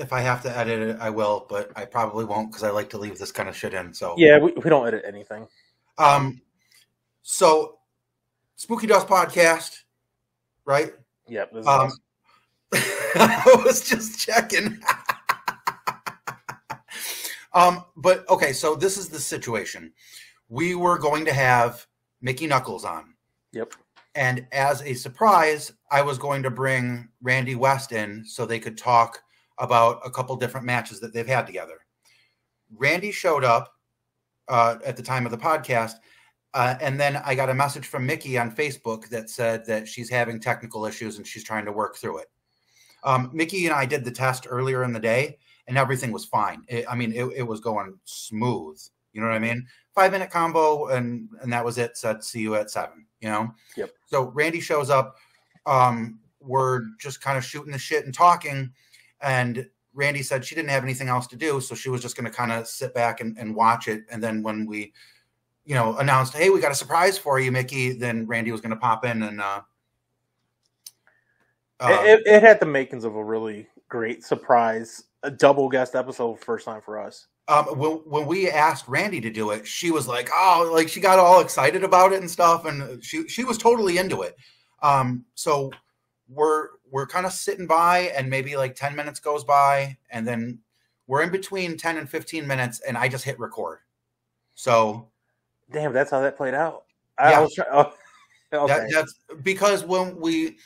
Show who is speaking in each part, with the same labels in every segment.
Speaker 1: if I have to edit it, I will. But I probably won't because I like to leave this kind of shit in. So
Speaker 2: Yeah, we, we don't edit anything.
Speaker 1: Um, so Spooky Dust podcast, right?
Speaker 2: Yep.
Speaker 1: Um,
Speaker 2: us.
Speaker 1: I was just checking. um, but okay, so this is the situation. We were going to have Mickie Knuckles on,
Speaker 2: Yep.
Speaker 1: and as a surprise, I was going to bring Randi West in so they could talk about a couple different matches that they've had together. Randi showed up uh, at the time of the podcast, uh, and then I got a message from Mickie on Facebook that said that she's having technical issues and she's trying to work through it. Um, Mickie and I did the test earlier in the day, and everything was fine. It, I mean, it, it was going smooth. You know what I mean? Five minute combo, and and that was it. Said see you at seven. You know.
Speaker 2: Yep.
Speaker 1: So Randi shows up. Um, we're just kind of shooting the shit and talking, and Randi said she didn't have anything else to do, so she was just going to kind of sit back and, and watch it. And then when we, you know, announced, "Hey, we got a surprise for you, Mickie," then Randi was going to pop in and. uh uh,
Speaker 2: it, it, had the makings of a really great surprise, a double guest episode, first time for us.
Speaker 1: um, when when we asked Randi to do it, she was like, "Oh, like she got all excited about it and stuff," and she she was totally into it. Um, so we're we're kind of sitting by, and maybe like ten minutes goes by, and then we're in between ten and fifteen minutes, and I just hit record. So
Speaker 2: Damn, that's how that played out. I,
Speaker 1: Yeah.
Speaker 2: Was trying. Oh, okay.
Speaker 1: that, that's because when we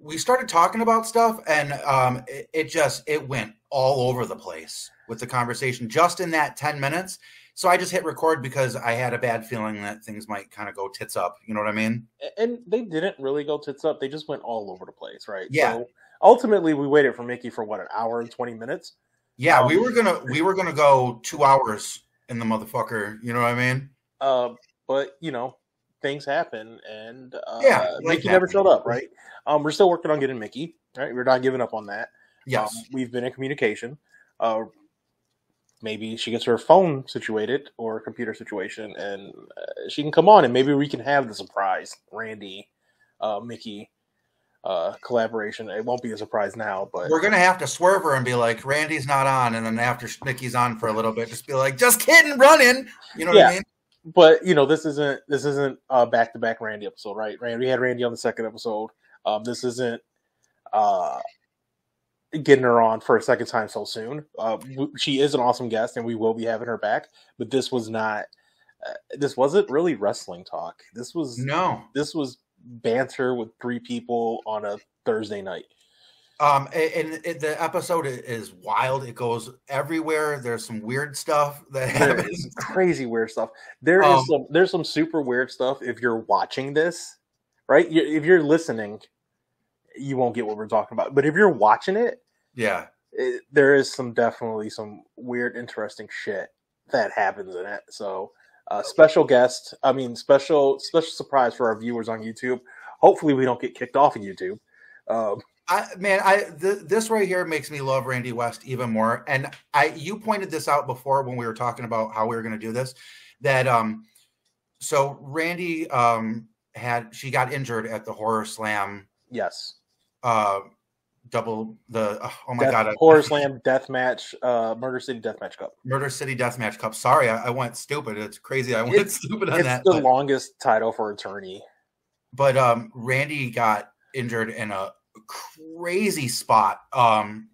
Speaker 1: we started talking about stuff, and um, it, it just it went all over the place with the conversation just in that ten minutes. So I just hit record because I had a bad feeling that things might kind of go tits up. You know what I mean?
Speaker 2: and they didn't really go tits up. They just went all over the place, right?
Speaker 1: Yeah.
Speaker 2: So ultimately, we waited for Mickie for what an hour and twenty minutes.
Speaker 1: Yeah, we
Speaker 2: Um,
Speaker 1: were gonna we were gonna go two hours in the motherfucker. You know what I mean?
Speaker 2: Uh, but you know, things happen, and uh,
Speaker 1: Yeah,
Speaker 2: Mickie never showed up. Right? Um, we're still working on getting Mickie. Right? We're not giving up on that.
Speaker 1: Yes.
Speaker 2: Um, we've been in communication. Uh, maybe she gets her phone situated or computer situation, and uh, she can come on, and maybe we can have the surprise Randi, uh, Mickie uh, collaboration. It won't be a surprise now, but
Speaker 1: we're gonna have to swerve her and be like, Randi's not on, and then after Mickie's on for a little bit, just be like, just kidding, running. You know what I mean?
Speaker 2: but you know this isn't this isn't a back to back Randi episode, right? Randi, we had Randi on the second episode. Um, this isn't uh, getting her on for a second time so soon. Uh, she is an awesome guest, and we will be having her back. But this was not. Uh, this wasn't really wrestling talk. This was
Speaker 1: No.
Speaker 2: this was banter with three people on a Thursday night.
Speaker 1: Um, and it, the episode is wild. It goes everywhere. There's some weird stuff that happens.
Speaker 2: Crazy weird stuff. There is
Speaker 1: Um,
Speaker 2: some there's some super weird stuff if you're watching this, right? If you're listening, you won't get what we're talking about. But if you're watching it,
Speaker 1: Yeah.
Speaker 2: it there is some definitely some weird, interesting shit that happens in it. So, uh, special guest, I mean, special special surprise for our viewers on YouTube. Hopefully, we don't get kicked off of YouTube. Um,
Speaker 1: I man, I th- this right here makes me love Randi West even more. And I you pointed this out before when we were talking about how we were going to do this. That um, so Randi um had she got injured at the Horror Slam
Speaker 2: yes,
Speaker 1: uh double the oh my
Speaker 2: Death-
Speaker 1: god
Speaker 2: Horror Slam Death Match, uh, Murder City Death Match Cup.
Speaker 1: Murder City Deathmatch Cup. Sorry, I, I went stupid. It's crazy. I went
Speaker 2: It's-
Speaker 1: stupid on
Speaker 2: It's
Speaker 1: that.
Speaker 2: the
Speaker 1: but-
Speaker 2: longest title for attorney.
Speaker 1: but um randi got injured in a crazy spot um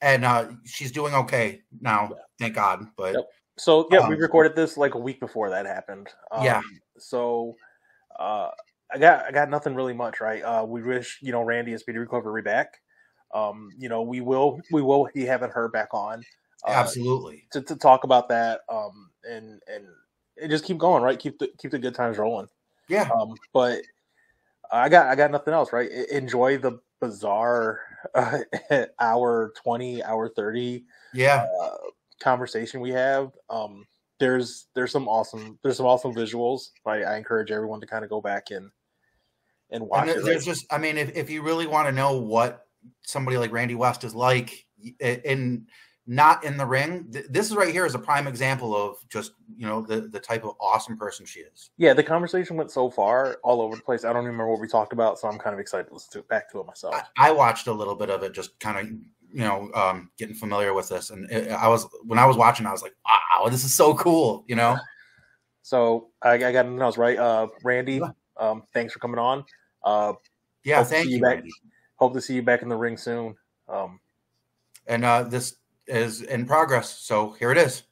Speaker 1: and uh she's doing okay now
Speaker 2: Yeah.
Speaker 1: thank god but
Speaker 2: Yep. So yeah, we
Speaker 1: Um,
Speaker 2: recorded this like a week before that happened. Um,
Speaker 1: Yeah.
Speaker 2: So uh, I got I got nothing really much right. Uh, we wish you know Randi a speedy recovery back. Um, you know we will we will be having her back on uh,
Speaker 1: absolutely
Speaker 2: to, to talk about that. Um, and and and just keep going right. Keep the keep the good times rolling.
Speaker 1: yeah
Speaker 2: Um, but I got I got nothing else right. Enjoy the bizarre uh, hour twenty hour thirty
Speaker 1: yeah
Speaker 2: uh, conversation we have. Um, there's there's some awesome there's some awesome visuals. I, I encourage everyone to kind of go back and and watch
Speaker 1: and
Speaker 2: it.
Speaker 1: there's
Speaker 2: right?
Speaker 1: just i mean if, if you really want to know what somebody like randi west is like in not in the ring. Th- this is right here is a prime example of just you know the the type of awesome person she is.
Speaker 2: Yeah, the conversation went so far all over the place. I don't even remember what we talked about, so I'm kind of excited to listen to it back to it myself.
Speaker 1: I, I watched a little bit of it, just kind of you know um, getting familiar with this, and it, I was when I was watching, I was like, wow, this is so cool, you know.
Speaker 2: So I, I got to announce, right? Uh, Randi, um, thanks for coming on. Uh,
Speaker 1: yeah, thank you.
Speaker 2: you back.
Speaker 1: Randi.
Speaker 2: Hope to see you back in the ring soon. Um,
Speaker 1: And uh, this is in progress, so here it is.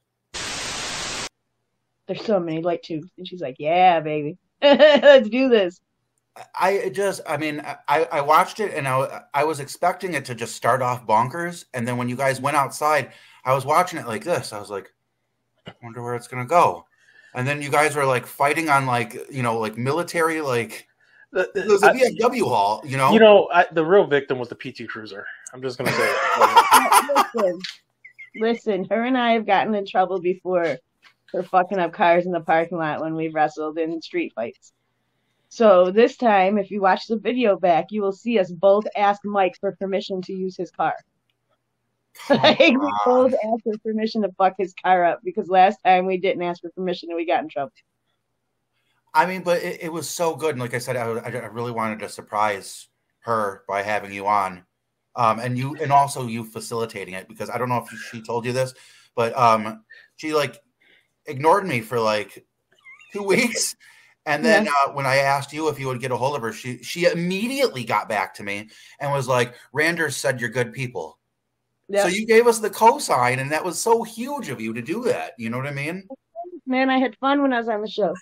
Speaker 3: There's so many light tubes. And she's like, Yeah, baby. Let's do this.
Speaker 1: I just, I mean, I, I watched it and I, I was expecting it to just start off bonkers. And then when you guys went outside, I was watching it like this. I was like, I wonder where it's going to go. And then you guys were like fighting on like, you know, like military, like it was a
Speaker 2: I-
Speaker 1: VFW hall, you know?
Speaker 2: you know, I, the real victim was the PT Cruiser. I'm just gonna say. it.
Speaker 3: listen, listen, her and I have gotten in trouble before for fucking up cars in the parking lot when we wrestled in street fights. So this time, if you watch the video back, you will see us both ask Mike for permission to use his car. Like we both asked for permission to fuck his car up because last time we didn't ask for permission and we got in trouble.
Speaker 1: I mean, but it, it was so good. And like I said, I, I I really wanted to surprise her by having you on. Um, and you, and also you facilitating it because I don't know if she told you this, but um, she like ignored me for like two weeks. And then uh, when I asked you if you would get a hold of her, she she immediately got back to me and was like, "Randers said you're good people." So you gave us the cosign, and that was so huge of you to do that. You know what I mean?
Speaker 3: Man, I had fun when I was on the show.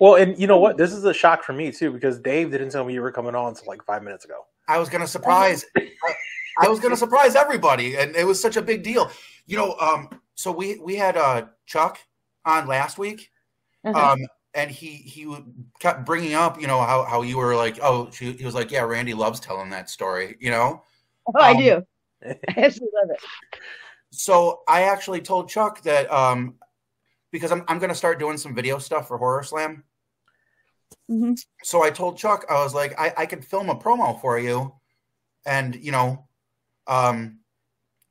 Speaker 2: well, and you know what? This is a shock for me too because Dave didn't tell me you were coming on until like five minutes ago.
Speaker 1: I was gonna surprise. I, I was gonna surprise everybody, and it was such a big deal. You know, um, so we we had uh Chuck on last week,
Speaker 3: Uh-huh.
Speaker 1: um, and he he kept bringing up, you know, how how you were like, oh, she, he was like, yeah, Randi loves telling that story, you know.
Speaker 3: oh, I
Speaker 1: um,
Speaker 3: do. I absolutely love it.
Speaker 1: So I actually told Chuck that um, because I'm I'm gonna start doing some video stuff for Horror Slam.
Speaker 3: hmm
Speaker 1: so I told Chuck, I was like, I, I could film a promo for you, and you know, um,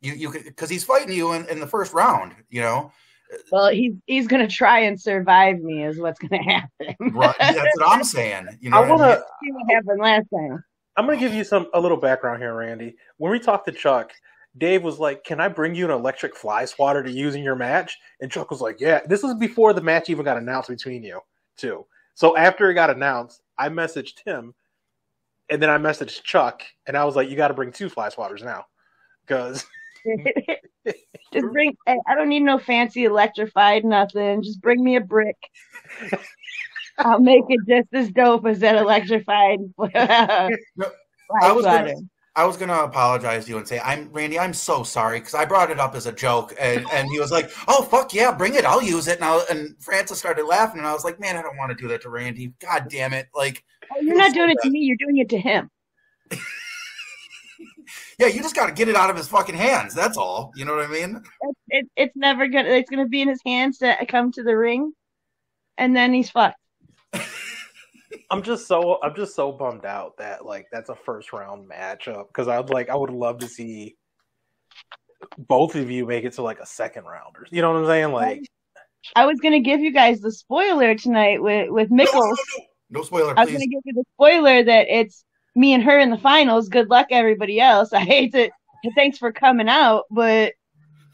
Speaker 1: you you could because he's fighting you in, in the first round, you know,
Speaker 3: Well, he's he's gonna try and survive me, is what's gonna happen.
Speaker 1: right? That's what I'm saying. You know,
Speaker 2: I want to.
Speaker 3: See what happened last time.
Speaker 2: I'm gonna give you some a little background here, Randi. When we talked to Chuck, Dave was like, "Can I bring you an electric fly swatter to use in your match?" And Chuck was like, "Yeah." This was before the match even got announced between you two. So after it got announced, I messaged him, and then I messaged Chuck, and I was like, "You got to bring two fly swatters now, because
Speaker 3: Just bring. I don't need no fancy electrified nothing. Just bring me a brick. I'll make it just as dope as that electrified.
Speaker 1: I was gonna-. I was gonna apologize to you and say, I'm Randi, I'm so sorry because I brought it up as a joke, and and he was like, Oh fuck yeah, bring it, I'll use it. And I, and Francis started laughing, and I was like, Man, I don't want to do that to Randi. God damn it, like.
Speaker 3: Oh, you're not doing it to me. You're doing it to him.
Speaker 1: Yeah, you just got to get it out of his fucking hands. That's all. You know what I mean?
Speaker 3: It, it, it's never gonna. It's gonna be in his hands to come to the ring, and then he's fucked.
Speaker 2: I'm just so I'm just so bummed out that like that's a first round matchup because I'd like I would love to see both of you make it to like a second round or you know what I'm saying like
Speaker 3: I was gonna give you guys the spoiler tonight with with
Speaker 1: No, no,
Speaker 3: Mickles.
Speaker 1: no, no spoiler,
Speaker 3: I was
Speaker 1: please.
Speaker 3: gonna give you the spoiler that it's me and her in the finals. Good luck, everybody else. I hate to. Thanks for coming out, but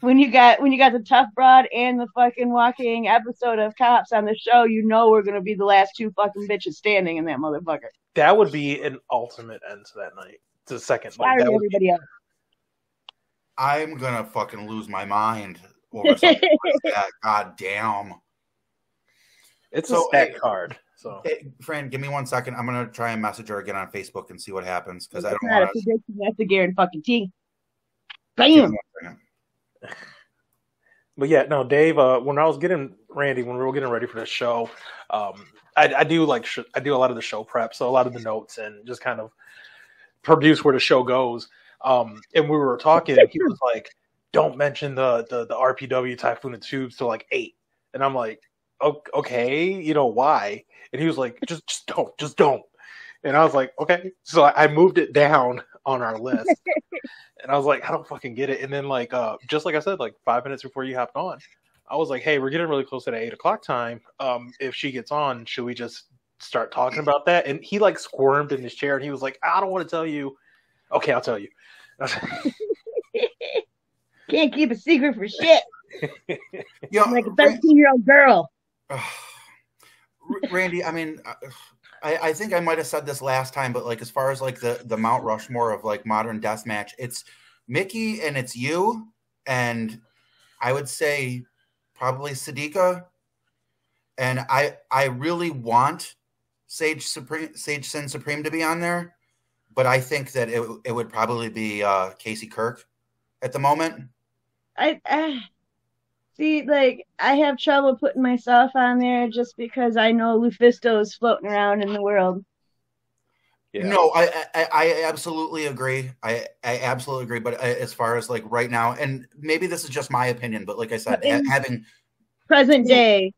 Speaker 3: when you got when you got the tough broad and the fucking walking episode of cops on the show, you know we're gonna be the last two fucking bitches standing in that motherfucker.
Speaker 2: that would be an ultimate end to that night. To the second like
Speaker 3: Sorry,
Speaker 2: that be,
Speaker 3: everybody else.
Speaker 1: I'm gonna fucking lose my mind over something like that. God damn.
Speaker 2: it's
Speaker 1: So,
Speaker 2: a stack
Speaker 1: hey-
Speaker 2: card. So
Speaker 1: Hey, Fran, give me one second. I'm gonna try and message her again on Facebook and see what happens because I don't want to.
Speaker 3: That's a Garen fucking T. Bam.
Speaker 2: But yeah, no, Dave. Uh, when I was getting Randi, when we were getting ready for the show, um, I, I do like sh- I do a lot of the show prep, so a lot of the notes and just kind of produce where the show goes. Um, and we were talking, and he was like, "Don't mention the the, the RPW Typhoon and Tubes till like eight. and I'm like, "O- "Okay, you know why?" And he was like, "Just just don't, just don't." And I was like, "Okay." So I, I moved it down on our list. and I was like, I don't fucking get it. And then like uh just like I said, like five minutes before you hopped on, I was like, Hey, we're getting really close to the eight o'clock time. Um, if she gets on, should we just start talking about that? And he like squirmed in his chair and he was like, I don't want to tell you. Okay, I'll tell you.
Speaker 3: Can't keep a secret for shit.
Speaker 1: Yeah,
Speaker 3: I'm like a 13 year old girl.
Speaker 1: Randi, I mean, I, I think I might have said this last time, but like as far as like the the Mount Rushmore of like modern death match, it's Mickie and it's you, and I would say probably Sadika, and I I really want Sage Supreme Sage Sin Supreme to be on there, but I think that it it would probably be uh, Casey Kirk at the moment.
Speaker 3: I, I see, like, I have trouble putting myself on there just because I know LuFisto is floating around in the world.
Speaker 2: Yeah.
Speaker 1: No, I, I I absolutely agree. I I absolutely agree. But uh, as far as like right now, and maybe this is just my opinion, but like I said,
Speaker 3: in-
Speaker 1: ha- having
Speaker 3: Present day,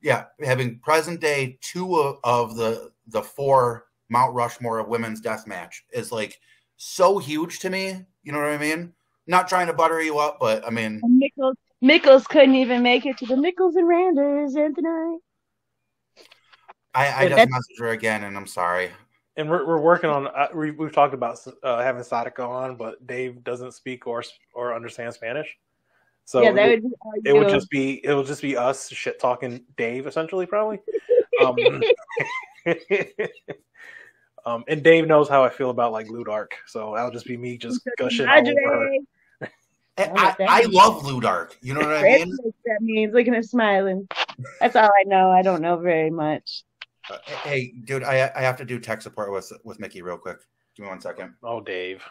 Speaker 1: yeah, having present day two of, of the the four Mount Rushmore of women's death match is like so huge to me. You know what I mean? Not trying to butter you up, but I mean,
Speaker 3: Mickles, Mickles couldn't even make it to the Mickles and Randers and tonight.
Speaker 1: I, I just
Speaker 3: that's-
Speaker 1: messaged her again, and I'm sorry.
Speaker 2: and we're, we're working on uh, we, we've talked about uh, having Sadika on but dave doesn't speak or or understand spanish so
Speaker 3: yeah, that
Speaker 2: it,
Speaker 3: would be all
Speaker 2: it would just be it would just be us shit talking dave essentially probably um, um and dave knows how i feel about like ludark so that'll just be me just gushing all over her
Speaker 3: Madre.
Speaker 1: I,
Speaker 3: Oh,
Speaker 1: I,
Speaker 3: thank
Speaker 1: I
Speaker 3: you.
Speaker 1: love Ludark. You know what I
Speaker 3: That's
Speaker 1: mean?
Speaker 3: that means. looking at smiling. That's all I know. I don't know very much.
Speaker 1: Uh, hey, dude, I I have to do tech support with with Mickie real quick. Give me one second.
Speaker 2: oh dave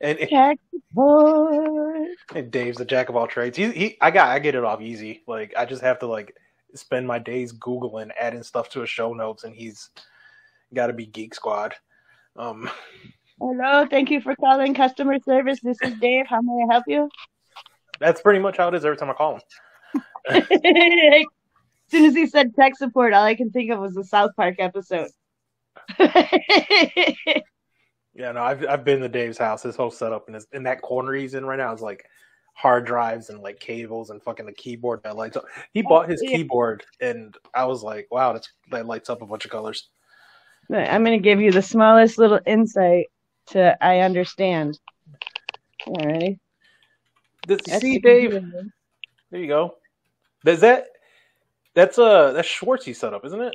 Speaker 2: and,
Speaker 3: Tech support.
Speaker 2: and dave's the jack of all trades he, he i got i get it off easy like i just have to like spend my days googling adding stuff to his show notes and he's got to be geek squad um
Speaker 3: Hello, thank you for calling customer service. This is Dave. How may I help you?
Speaker 2: that's pretty much how it is every time i call him
Speaker 3: as soon as he said tech support, all I can think of was the South Park episode.
Speaker 2: Yeah, no, I've I've been to Dave's house. His whole setup and his in that corner he's in right now is like hard drives and like cables and fucking the keyboard that lights up. He bought his
Speaker 3: yeah.
Speaker 2: keyboard and I was like, wow, that's that lights up a bunch of colors.
Speaker 3: I'm going to give you the smallest little insight to I understand. All right.
Speaker 2: This, see, Dave, there you go. Is that that's uh that's Schwartzy setup, isn't it?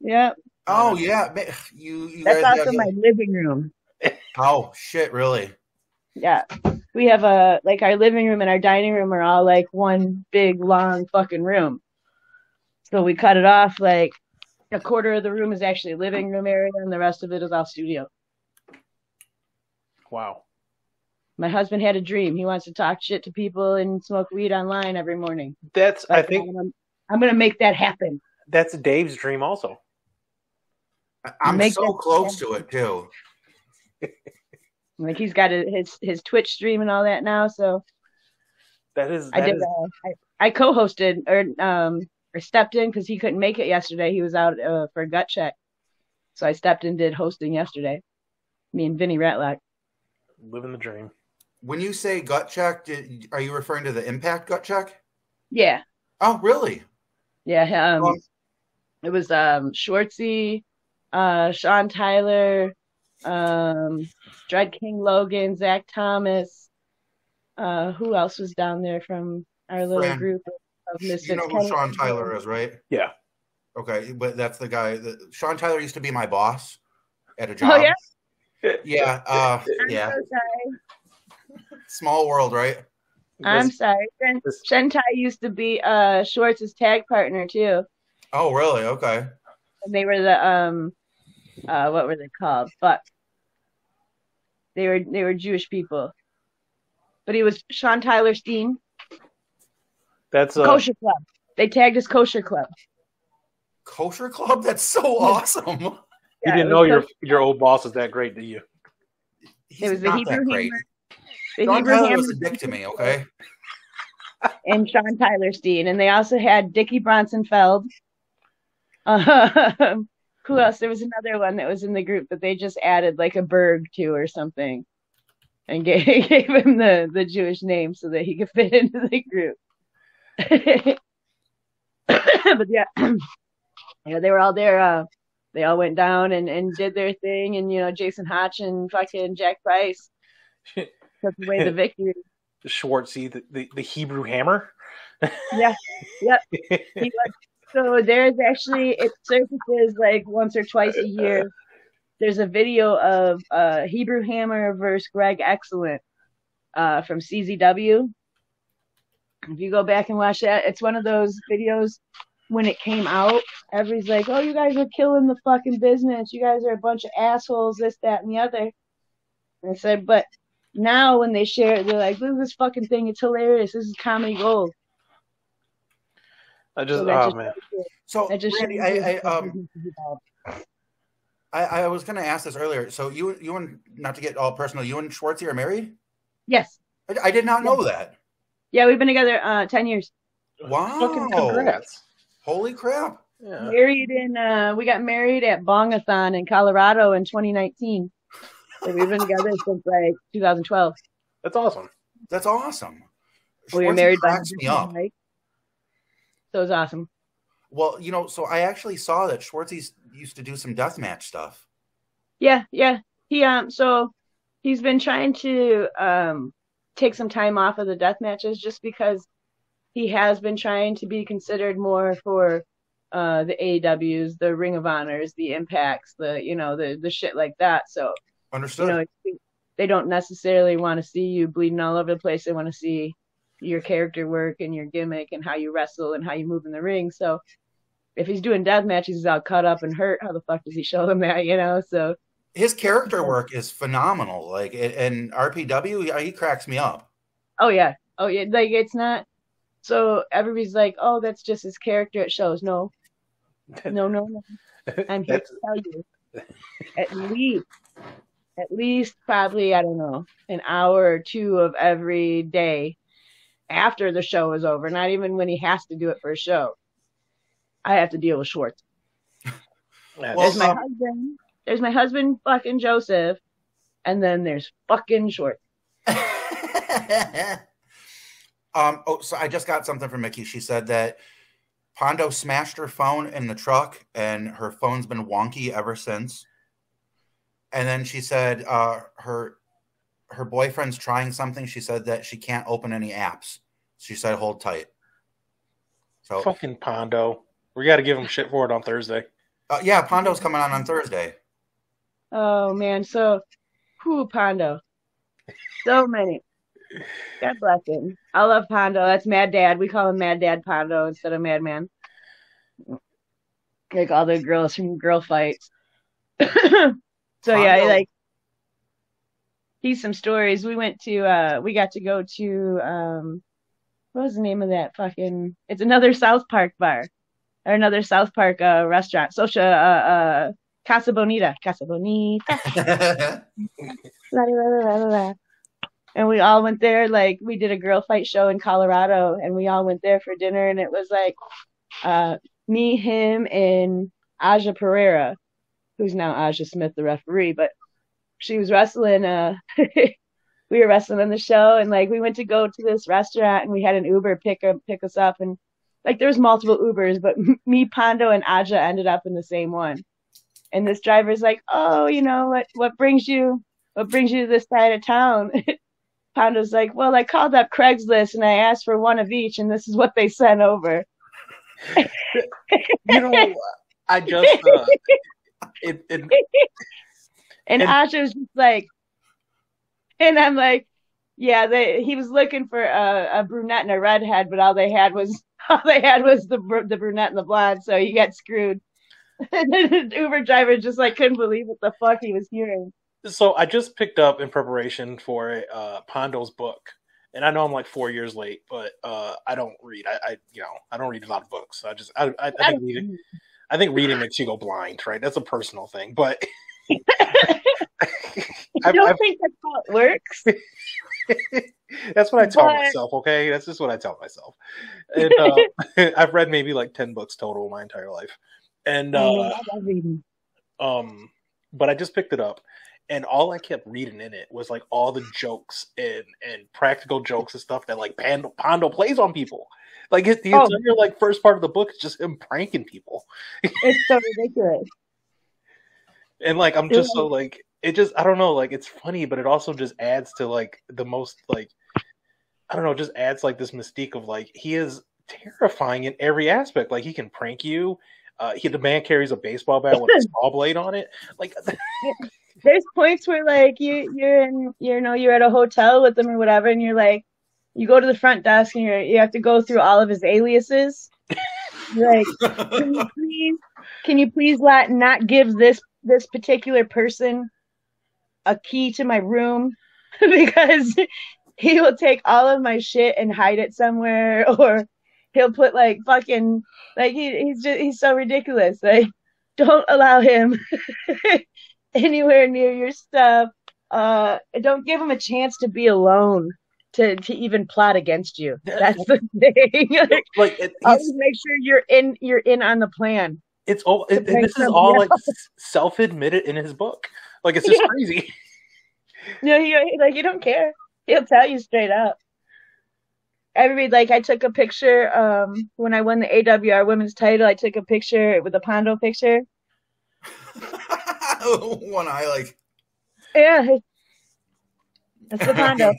Speaker 3: Yep.
Speaker 1: Oh yeah, you you
Speaker 3: That's
Speaker 1: guys
Speaker 3: also
Speaker 1: have-
Speaker 3: my living room.
Speaker 1: Oh shit, really?
Speaker 3: Yeah. We have a like our living room and our dining room are all like one big long fucking room. So we cut it off like a quarter of the room is actually living room area and the rest of it is all studio.
Speaker 2: Wow.
Speaker 3: My husband had a dream. He wants to talk shit to people and smoke weed online every morning.
Speaker 2: That's I think
Speaker 3: I'm, I'm gonna make that happen.
Speaker 2: that's Dave's dream also.
Speaker 1: I- I'm
Speaker 3: Make
Speaker 1: so
Speaker 3: that-
Speaker 1: close to it too.
Speaker 3: Like he's got a, his his Twitch stream and all that now. So
Speaker 2: That is
Speaker 3: I did.
Speaker 2: is-
Speaker 3: Uh, I, I co-hosted or um or stepped in because he couldn't make it yesterday. He was out uh, for a gut check, so I stepped in and did hosting yesterday. Me and Vinny Ratlock.
Speaker 2: Living the dream.
Speaker 1: When you say gut check, did, are you referring to the impact gut check?
Speaker 3: Yeah,
Speaker 1: Oh, really?
Speaker 3: yeah. Um,
Speaker 1: Oh.
Speaker 3: it was um Schwartzy, uh, Sean Tyler, um, Dread King Logan, Zach Thomas. Uh, who else was down there from our little
Speaker 1: Fran.
Speaker 3: group of misfits?
Speaker 1: You know who Sean Tyler is, right?
Speaker 2: Yeah.
Speaker 1: Okay, but that's the guy. That, Sean Tyler used to be my boss at a job.
Speaker 3: Oh yeah.
Speaker 1: Yeah. Uh,
Speaker 3: I'm
Speaker 1: yeah.
Speaker 3: so sorry.
Speaker 1: Small world, right?
Speaker 3: I'm
Speaker 2: This-
Speaker 3: sorry. Shen-
Speaker 2: this-
Speaker 3: Shentai used to be uh Schwartz's tag partner too.
Speaker 1: Oh, really? Okay.
Speaker 3: And they were the um uh what were they called? Fuck. They were they were Jewish people. But he was Sean Tyler Steen,
Speaker 2: that's uh,
Speaker 3: Kosher Club. They tagged as Kosher Club.
Speaker 1: Kosher Club. That's so awesome.
Speaker 2: You didn't know
Speaker 3: was
Speaker 2: your
Speaker 3: Kosher
Speaker 2: your old boss is that great, do you?
Speaker 1: He's
Speaker 3: It was the
Speaker 1: not
Speaker 3: Hebrew
Speaker 1: that great.
Speaker 3: Hammer. The
Speaker 1: Sean
Speaker 3: Hebrew
Speaker 1: Tyler
Speaker 3: Hammer
Speaker 1: was a dick to me. Okay.
Speaker 3: and Sean Tyler Steen. And they also had Dickie Bronsonfeld, um, who else? There was another one that was in the group that they just added like a Berg to or something, and gave, gave him the the Jewish name so that he could fit into the group. but yeah, yeah, they were all there. Uh, they all went down and, and did their thing, and you know, Jason Hotch and fucking Jack Price took away the victory.
Speaker 2: Schwartzy, the, the, the Hebrew hammer.
Speaker 3: Yeah, yep. So there's actually it surfaces like once or twice a year. There's a video of uh, Hebrew Hammer versus Greg Excellent uh, from CZW. If you go back and watch that, it's one of those videos when it came out. Everybody's like, "Oh, you guys are killing the fucking business. You guys are a bunch of assholes. This, that, and the other." And I said, but now when they share it, they're like, "Look at this fucking thing. It's hilarious. This is comedy gold."
Speaker 2: I just,
Speaker 3: So
Speaker 2: oh
Speaker 3: just-
Speaker 2: man,
Speaker 1: So,
Speaker 3: That just
Speaker 1: Randy, I, I, um,
Speaker 3: business is about.
Speaker 1: I, I was going to ask this earlier. So, you, you and not to get all personal, you and Schwartzy are married?
Speaker 3: Yes.
Speaker 1: I, I did not know that.
Speaker 3: Yeah, we've been together uh, ten years.
Speaker 1: Wow.
Speaker 2: fucking congrats.
Speaker 1: Holy crap!
Speaker 2: Yeah.
Speaker 3: Married in uh, we got married at Bongathon in Colorado in 2019. So we've been together since like 2012.
Speaker 2: That's awesome.
Speaker 1: That's awesome.
Speaker 3: We were married by
Speaker 1: cracks me up.
Speaker 3: Mike. So it was awesome.
Speaker 1: Well, you know, so I actually saw that Schwartzy used to do some deathmatch stuff.
Speaker 3: Yeah, yeah. He um so he's been trying to um take some time off of the death matches just because he has been trying to be considered more for uh the AEWs, the Ring of Honors, the Impacts, the you know, the the shit like that. So, you
Speaker 1: Understood.
Speaker 3: know, they don't necessarily want to see you bleeding all over the place. They want to see your character work and your gimmick and how you wrestle and how you move in the ring. So if he's doing death matches, he's all cut up and hurt. How the fuck does he show them that? You know, so
Speaker 1: His character work is phenomenal. Like, and RPW, he, he cracks me up.
Speaker 3: Oh yeah. Oh yeah. Like it's not. So everybody's like, "Oh, that's just his character." It shows. No, no, no, no. I'm here to tell you. At least, at least, probably I don't know, an hour or two of every day after the show is over. Not even when he has to do it for a show. I have to deal with Schwartz.
Speaker 1: Well,
Speaker 3: There's my
Speaker 1: um,
Speaker 3: husband. There's my husband, fucking Joseph, and then there's fucking Schwartz.
Speaker 1: um. Oh, so I just got something from Mickie. She said that Pondo smashed her phone in the truck, and her phone's been wonky ever since. And then she said uh, her her boyfriend's trying something. She said that she can't open any apps. She said, "Hold tight." So,
Speaker 2: fucking Pondo. We got to give him shit for it on Thursday.
Speaker 1: uh, yeah, Pondo's coming on on Thursday.
Speaker 3: Oh man, so who Pondo? So many. God bless him. I love Pondo. That's Mad Dad. We call him Mad Dad Pondo instead of Madman. Like all the girls from girl fights. so yeah, like he's some stories. We went to uh we got to go to um what was the name of that fucking it's another South Park bar. Or another South Park uh restaurant. Social uh uh Casa Bonita. Casa Bonita. La, la, la, la, la, la. And we all went there, like we did a girl fight show in Colorado, and we all went there for dinner, and it was like uh, me, him, and Aja Pereira, who's now Aja Smith, the referee, but she was wrestling. Uh, we were wrestling on the show, and like we went to go to this restaurant, and we had an Uber pick up, pick us up, and like there was multiple Ubers, but me, Pondo, and Aja ended up in the same one. And this driver's like, "Oh, you know what? What brings you? What brings you to this side of town?" Pondo's like, "Well, I called up Craigslist and I asked for one of each, and this is what they sent over."
Speaker 2: You know, I just uh, it, it
Speaker 3: And,
Speaker 2: And-
Speaker 3: Asha was just like, and I'm like, yeah, they, he was looking for a, a brunette and a redhead, but all they had was all they had was the the brunette and the blonde, so he got screwed. And the Uber driver just like couldn't believe what the fuck he was hearing.
Speaker 2: So I just picked up in preparation for uh, Pondo's book, and I know I'm like four years late, but uh, I don't read. I, I you know I don't read a lot of books. I just I, I, I think reading I think reading makes you go blind, right? That's a personal thing, but
Speaker 3: I don't
Speaker 2: I've-
Speaker 3: think that's how it works.
Speaker 2: that's what I tell
Speaker 3: But-
Speaker 2: myself. Okay, that's just what I tell myself. And, uh, I've read maybe like ten books total my entire life, and uh,
Speaker 3: I love reading.
Speaker 2: Um, but I just picked it up, and all I kept reading in it was like all the jokes and and practical jokes and stuff that like Pando, Pondo plays on people. Like it, the
Speaker 3: Oh.
Speaker 2: entire like first part of the book is just him pranking people,
Speaker 3: It's so ridiculous.
Speaker 2: and like I'm just so like it just I don't know like it's funny, but it also just adds to like the most like I don't know, just adds like this mystique of like he is terrifying in every aspect. Like he can prank you. Uh, he the man carries a baseball bat with a saw blade on it. Like
Speaker 3: There's points where like you you're in you know you're at a hotel with them or whatever, and you're like you go to the front desk and you you have to go through all of his aliases. You're like, can you please can you please let not give this this particular person a key to my room? Because he will take all of my shit and hide it somewhere or he'll put like fucking like he, he's just he's so ridiculous. Like don't allow him anywhere near your stuff uh don't give him a chance to be alone to to even plot against you that's the thing like,
Speaker 2: like it,
Speaker 3: always make sure you're in you're in on the plan
Speaker 2: it's all it, this is all like self admitted in his book. Like it's just
Speaker 3: Yeah.
Speaker 2: crazy.
Speaker 3: No, he he- like you don't care. He'll tell you straight up. Everybody like I took a picture um when I won the AWR women's title. I took a picture with a Pondo picture.
Speaker 1: One eye, like
Speaker 3: Yeah, that's the Pondo.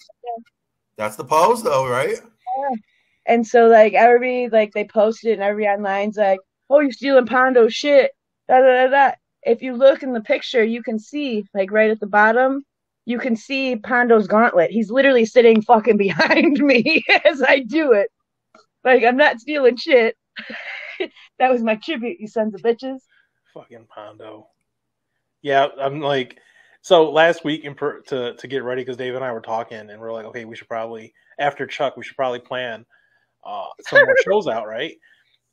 Speaker 1: that's the pose, though, right? yeah.
Speaker 3: and so like everybody like they posted it and everybody online's like, "Oh, you're stealing Pondo shit." Da, da, da, da. If you look in the picture, you can see like right at the bottom. You can see Pondo's gauntlet. He's literally sitting fucking behind me as I do it. Like I'm not stealing shit. that was my tribute, you sons of bitches.
Speaker 2: Fucking Pondo. Yeah, I'm like, so last week in per, to to get ready because Dave and I were talking and we're like, okay, we should probably after Chuck, we should probably plan uh some more shows out, right?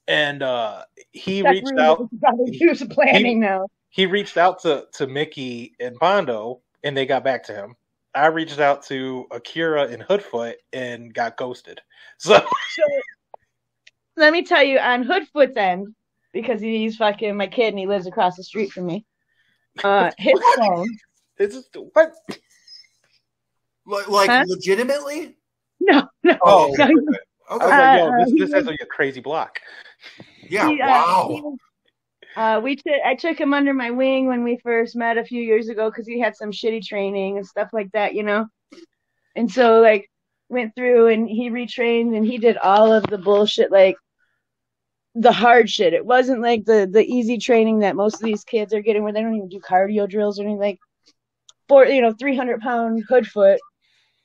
Speaker 2: And uh he reached out.
Speaker 3: We should probably do some planning now.
Speaker 2: He reached out to to Mickie and Pondo, and they got back to him. I reached out to Akira and Hoodfoot and got ghosted. So
Speaker 3: So let me tell you, on Hoodfoot's end, because he's fucking my kid and he lives across the street from me. Uh, his phone.
Speaker 2: it's just, what?
Speaker 1: Like, like
Speaker 3: Huh?
Speaker 1: legitimately?
Speaker 3: No, no,
Speaker 2: Oh,
Speaker 3: no.
Speaker 1: okay.
Speaker 3: he-
Speaker 2: I was
Speaker 1: Okay.
Speaker 2: like, yo,
Speaker 3: Uh,
Speaker 2: this,
Speaker 3: he
Speaker 2: this has like a crazy block.
Speaker 1: yeah.
Speaker 3: he, uh,
Speaker 1: wow.
Speaker 3: he was- uh, we took I took him under my wing when we first met a few years ago because he had some shitty training and stuff like that, you know. And so like went through and he retrained and he did all of the bullshit like the hard shit. It wasn't like the the easy training that most of these kids are getting where they don't even do cardio drills or anything like for you know, three hundred pound hoodfoot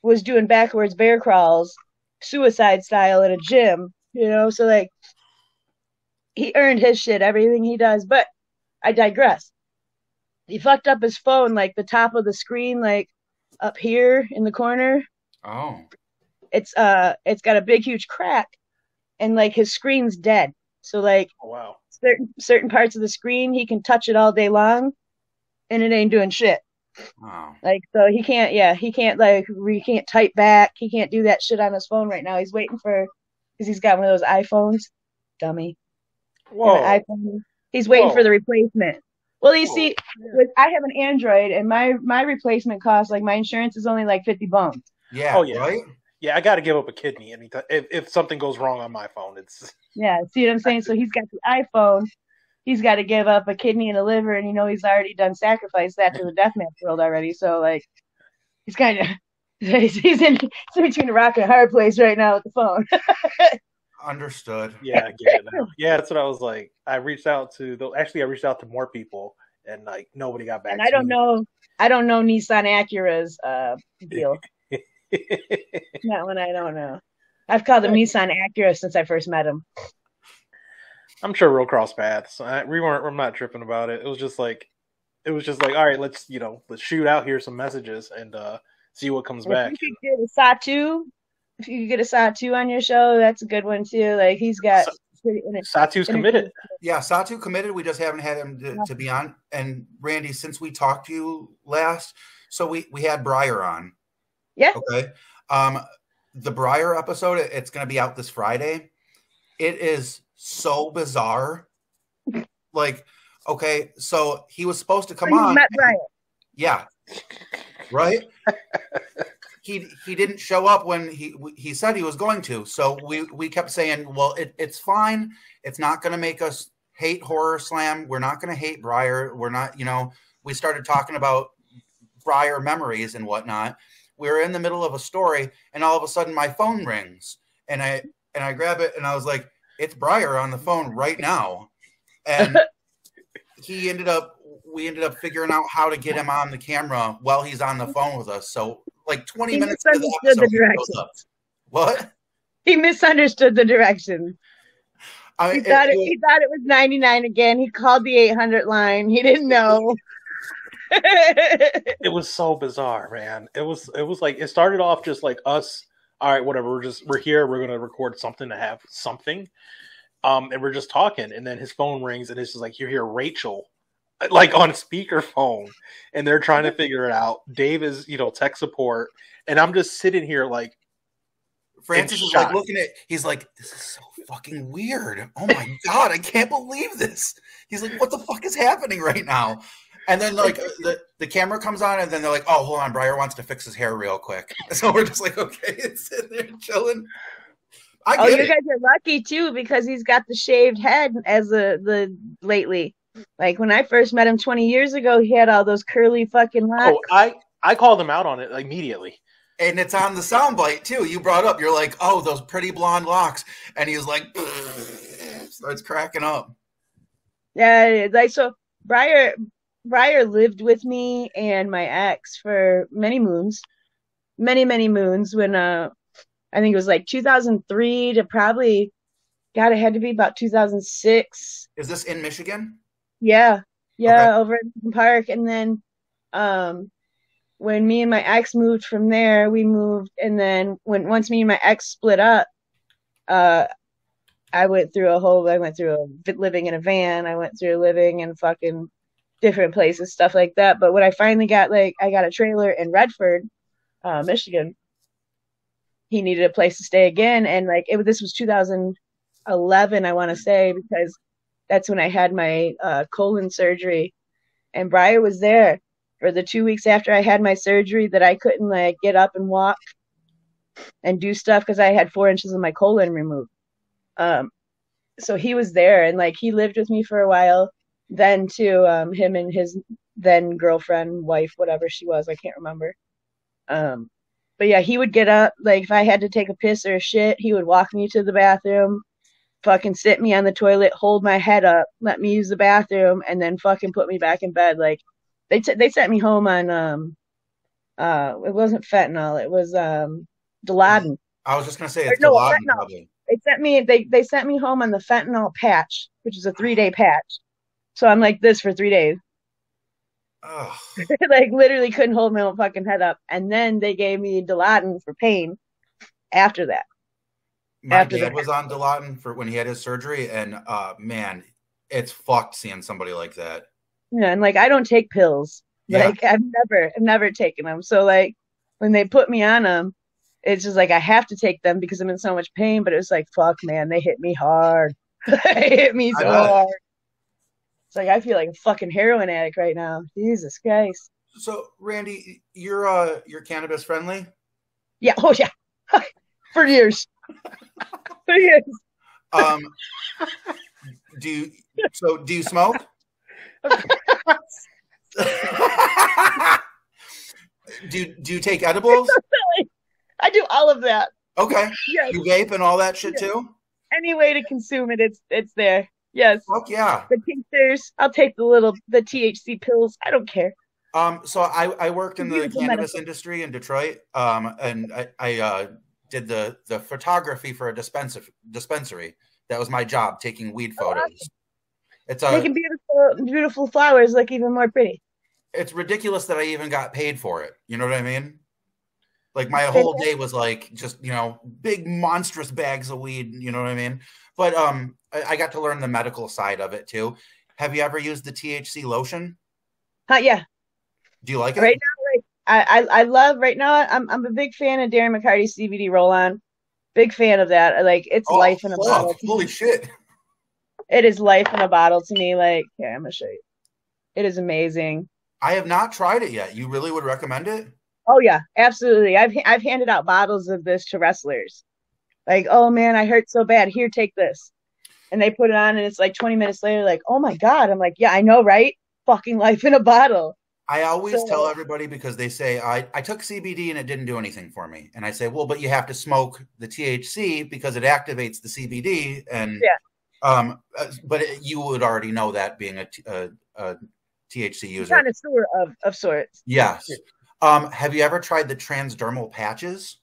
Speaker 3: was doing backwards bear crawls, suicide style at a gym, you know, so like he earned his shit, everything he does. But I digress. He fucked up his phone, like the top of the screen, like up here in the corner.
Speaker 1: Oh.
Speaker 3: It's uh, it's got a big, huge crack, and like his screen's dead. So like
Speaker 2: Oh, wow.
Speaker 3: certain certain parts of the screen, he can touch it all day long, and it ain't doing shit.
Speaker 1: Wow.
Speaker 3: Like so, he can't. Yeah, he can't like he can't type back. He can't do that shit on his phone right now. He's waiting for because he's got one of those iPhones. Dummy.
Speaker 2: Whoa.
Speaker 3: iPhone. He's waiting
Speaker 2: Whoa.
Speaker 3: for the replacement. Well, you
Speaker 2: Whoa.
Speaker 3: see, with, I have an Android, and my my replacement cost like my insurance is only like fifty bones.
Speaker 1: Yeah.
Speaker 2: Oh, yeah.
Speaker 1: Right?
Speaker 2: Yeah, I got to give up a kidney anytime. If, if something goes wrong on my phone, it's
Speaker 3: Yeah, see what I'm saying? So he's got the iPhone. He's got to give up a kidney and a liver, and you know he's already done sacrificed that to the deathmatch world already. So like, he's kind of he's, he's in, he's between a rock and a hard place right now with the phone.
Speaker 1: Understood.
Speaker 2: yeah, I get it now. Yeah, that's what I was like. I reached out to the actually I reached out to more people and like nobody got back.
Speaker 3: and
Speaker 2: to
Speaker 3: I don't
Speaker 2: me.
Speaker 3: know, I don't know Nissan Acura's uh deal. That one I don't know. I've called him Nissan Acura since I first met him.
Speaker 2: I'm sure we'll cross paths. I, we weren't. I'm not tripping about it. It was just like, it was just like, all right, let's you know, let's shoot out here some messages and uh see what comes back.
Speaker 3: If you could get a Satu, if you could get a Satu on your show, that's a good one too. Like he's got
Speaker 2: Sa-
Speaker 3: pretty in it.
Speaker 2: Satu's committed.
Speaker 1: Yeah, Satu committed. We just haven't had him to, to be on. And Randy, since we talked to you last, so we we had Breyer on.
Speaker 3: Yeah.
Speaker 1: Okay. Um, the Breyer episode, it's going to be out this Friday. It is so bizarre. Like Okay, so he was supposed to come
Speaker 3: You
Speaker 1: on. Yeah. Right? he he didn't show up when he he said he was going to. So we we kept saying, well, it, it's fine. It's not going to make us hate horror slam. We're not going to hate Briar. We're not, you know, we started talking about Briar memories and whatnot. We were in the middle of a story and all of a sudden my phone rings and I and I grab it and I was like, it's Briar on the phone right now. And he ended up we ended up figuring out how to get him on the camera while he's on the phone with us. So like 20
Speaker 3: He
Speaker 1: minutes into the
Speaker 3: misunderstood the
Speaker 1: episode, he
Speaker 3: directions.
Speaker 1: up. What?
Speaker 3: He misunderstood the direction.
Speaker 1: I
Speaker 3: He
Speaker 1: mean,
Speaker 3: thought it,
Speaker 1: it-
Speaker 3: he thought it was 99 again. He called the 800 line. He didn't know.
Speaker 2: It was so bizarre, man. It was it was like it started off just like us. All right, whatever. We're just we're here. We're gonna record something to have something. Um, and we're just talking, and then his phone rings, and it's just like you hear Rachel, like on speakerphone, and they're trying to figure it out. Dave is you know tech support, and I'm just sitting here like,
Speaker 1: Francis is like looking at he's like, this is so fucking weird. Oh my god, I can't believe this. He's like, what the fuck is happening right now? And then like uh, the, the camera comes on and then they're like, oh hold on, Briar wants to fix his hair real quick. So we're just like, okay, it's sitting there chilling. I
Speaker 3: oh, you
Speaker 1: it.
Speaker 3: guys are lucky too because he's got the shaved head as a the lately. Like when I first met him 20 years ago, he had all those curly fucking locks.
Speaker 2: oh, I I called him out on it immediately.
Speaker 1: And it's on the soundbite too. You brought up, you're like, oh, those pretty blonde locks. And he was like starts cracking up.
Speaker 3: Yeah, like so Briar Briar lived with me and my ex for many moons. Many, many moons when uh I think it was like 2003 to probably God, it had to be about 2006.
Speaker 1: Is this in Michigan?
Speaker 3: Yeah. Yeah,
Speaker 1: Okay.
Speaker 3: over Lincoln Park and then um when me and my ex moved from there, we moved and then when once me and my ex split up, uh I went through a whole I went through a living in a van, I went through living in fucking different places, stuff like that. But when I finally got like I got a trailer in Redford, uh, Michigan, he needed a place to stay again, and like it this was 2011, I want to say, because that's when I had my uh, colon surgery, and Briar was there for the two weeks after I had my surgery that I couldn't like get up and walk and do stuff because I had four inches of my colon removed. Um, so he was there, and like he lived with me for a while. Then to um, him and his then girlfriend, wife, whatever she was, I can't remember. Um, but yeah, he would get up, like if I had to take a piss or a shit, he would walk me to the bathroom, fucking sit me on the toilet, hold my head up, let me use the bathroom, and then fucking put me back in bed. Like they t- they sent me home on um uh it wasn't fentanyl, it was um.
Speaker 1: I was just gonna say
Speaker 3: Or
Speaker 1: it's
Speaker 3: no, fentanyl.
Speaker 1: probably.
Speaker 3: They sent me they they sent me home on the fentanyl patch, which is a three day patch. So I'm like this for three days.
Speaker 1: Ugh.
Speaker 3: like literally couldn't hold my own fucking head up. And then they gave me Dilaudid for pain after that.
Speaker 1: My
Speaker 3: After
Speaker 1: dad
Speaker 3: that.
Speaker 1: was on Dilaudid for when he had his surgery, and uh, man, it's fucked seeing somebody like that.
Speaker 3: Yeah, and like I don't take pills.
Speaker 1: Yeah.
Speaker 3: Like I've never I've never taken them. So like when they put me on them, it's just like I have to take them because I'm in so much pain. But it was like fuck, man, they hit me hard. they hit me so hard. It's like I feel like a fucking heroin addict right now. Jesus Christ.
Speaker 1: So, Randy, you're uh, you're cannabis friendly.
Speaker 3: Yeah. Oh yeah. For years. For years.
Speaker 1: Um, do you, so? Do you smoke? do do you take edibles?
Speaker 3: I do all of that.
Speaker 1: Okay,
Speaker 3: Yes.
Speaker 1: you vape and all that shit too.
Speaker 3: Any way to consume it, it's it's there. Yes.
Speaker 1: Fuck yeah.
Speaker 3: The tinctures. I'll take the little the THC pills. I don't care.
Speaker 1: Um, so I, I worked in the cannabis
Speaker 3: medicine.
Speaker 1: industry in Detroit. Um, and I, I uh, did the the photography for a dispenser dispensary. That was my job, taking weed
Speaker 3: Oh,
Speaker 1: photos.
Speaker 3: awesome.
Speaker 1: It's a
Speaker 3: Making beautiful beautiful flowers look even more pretty.
Speaker 1: it's ridiculous that I even got paid for it. You know what I mean? Like my whole day was like just you know big monstrous bags of weed. You know what I mean? But um, I, I got to learn the medical side of it too. Have you ever used the THC lotion?
Speaker 3: Huh, yeah.
Speaker 1: Do you like it?
Speaker 3: Right now, I, I I love right now. I'm I'm a big fan of Darren McCarty's CBD roll on. Big fan of that. Like it's
Speaker 1: Oh,
Speaker 3: life in a
Speaker 1: fuck,
Speaker 3: bottle.
Speaker 1: Holy shit!
Speaker 3: it is life in a bottle to me. Like, yeah, I'm gonna show you. It is amazing.
Speaker 1: I have not tried it yet. You really would recommend it?
Speaker 3: Oh yeah, absolutely. I've I've handed out bottles of this to wrestlers. Like, oh man, I hurt so bad. Here, take this. And they put it on, and it's like 20 minutes later, like, oh my god. I'm like, yeah, I know, right? Fucking life in a bottle.
Speaker 1: I always
Speaker 3: So-
Speaker 1: tell everybody because they say I, I took CBD and it didn't do anything for me. And I say, well, but you have to smoke the THC because it activates the CBD. And
Speaker 3: Yeah.
Speaker 1: um, uh, but it, you would already know that being a a THC user.
Speaker 3: Connoisseur of of sorts.
Speaker 1: Yes. Um, have you ever tried the transdermal patches?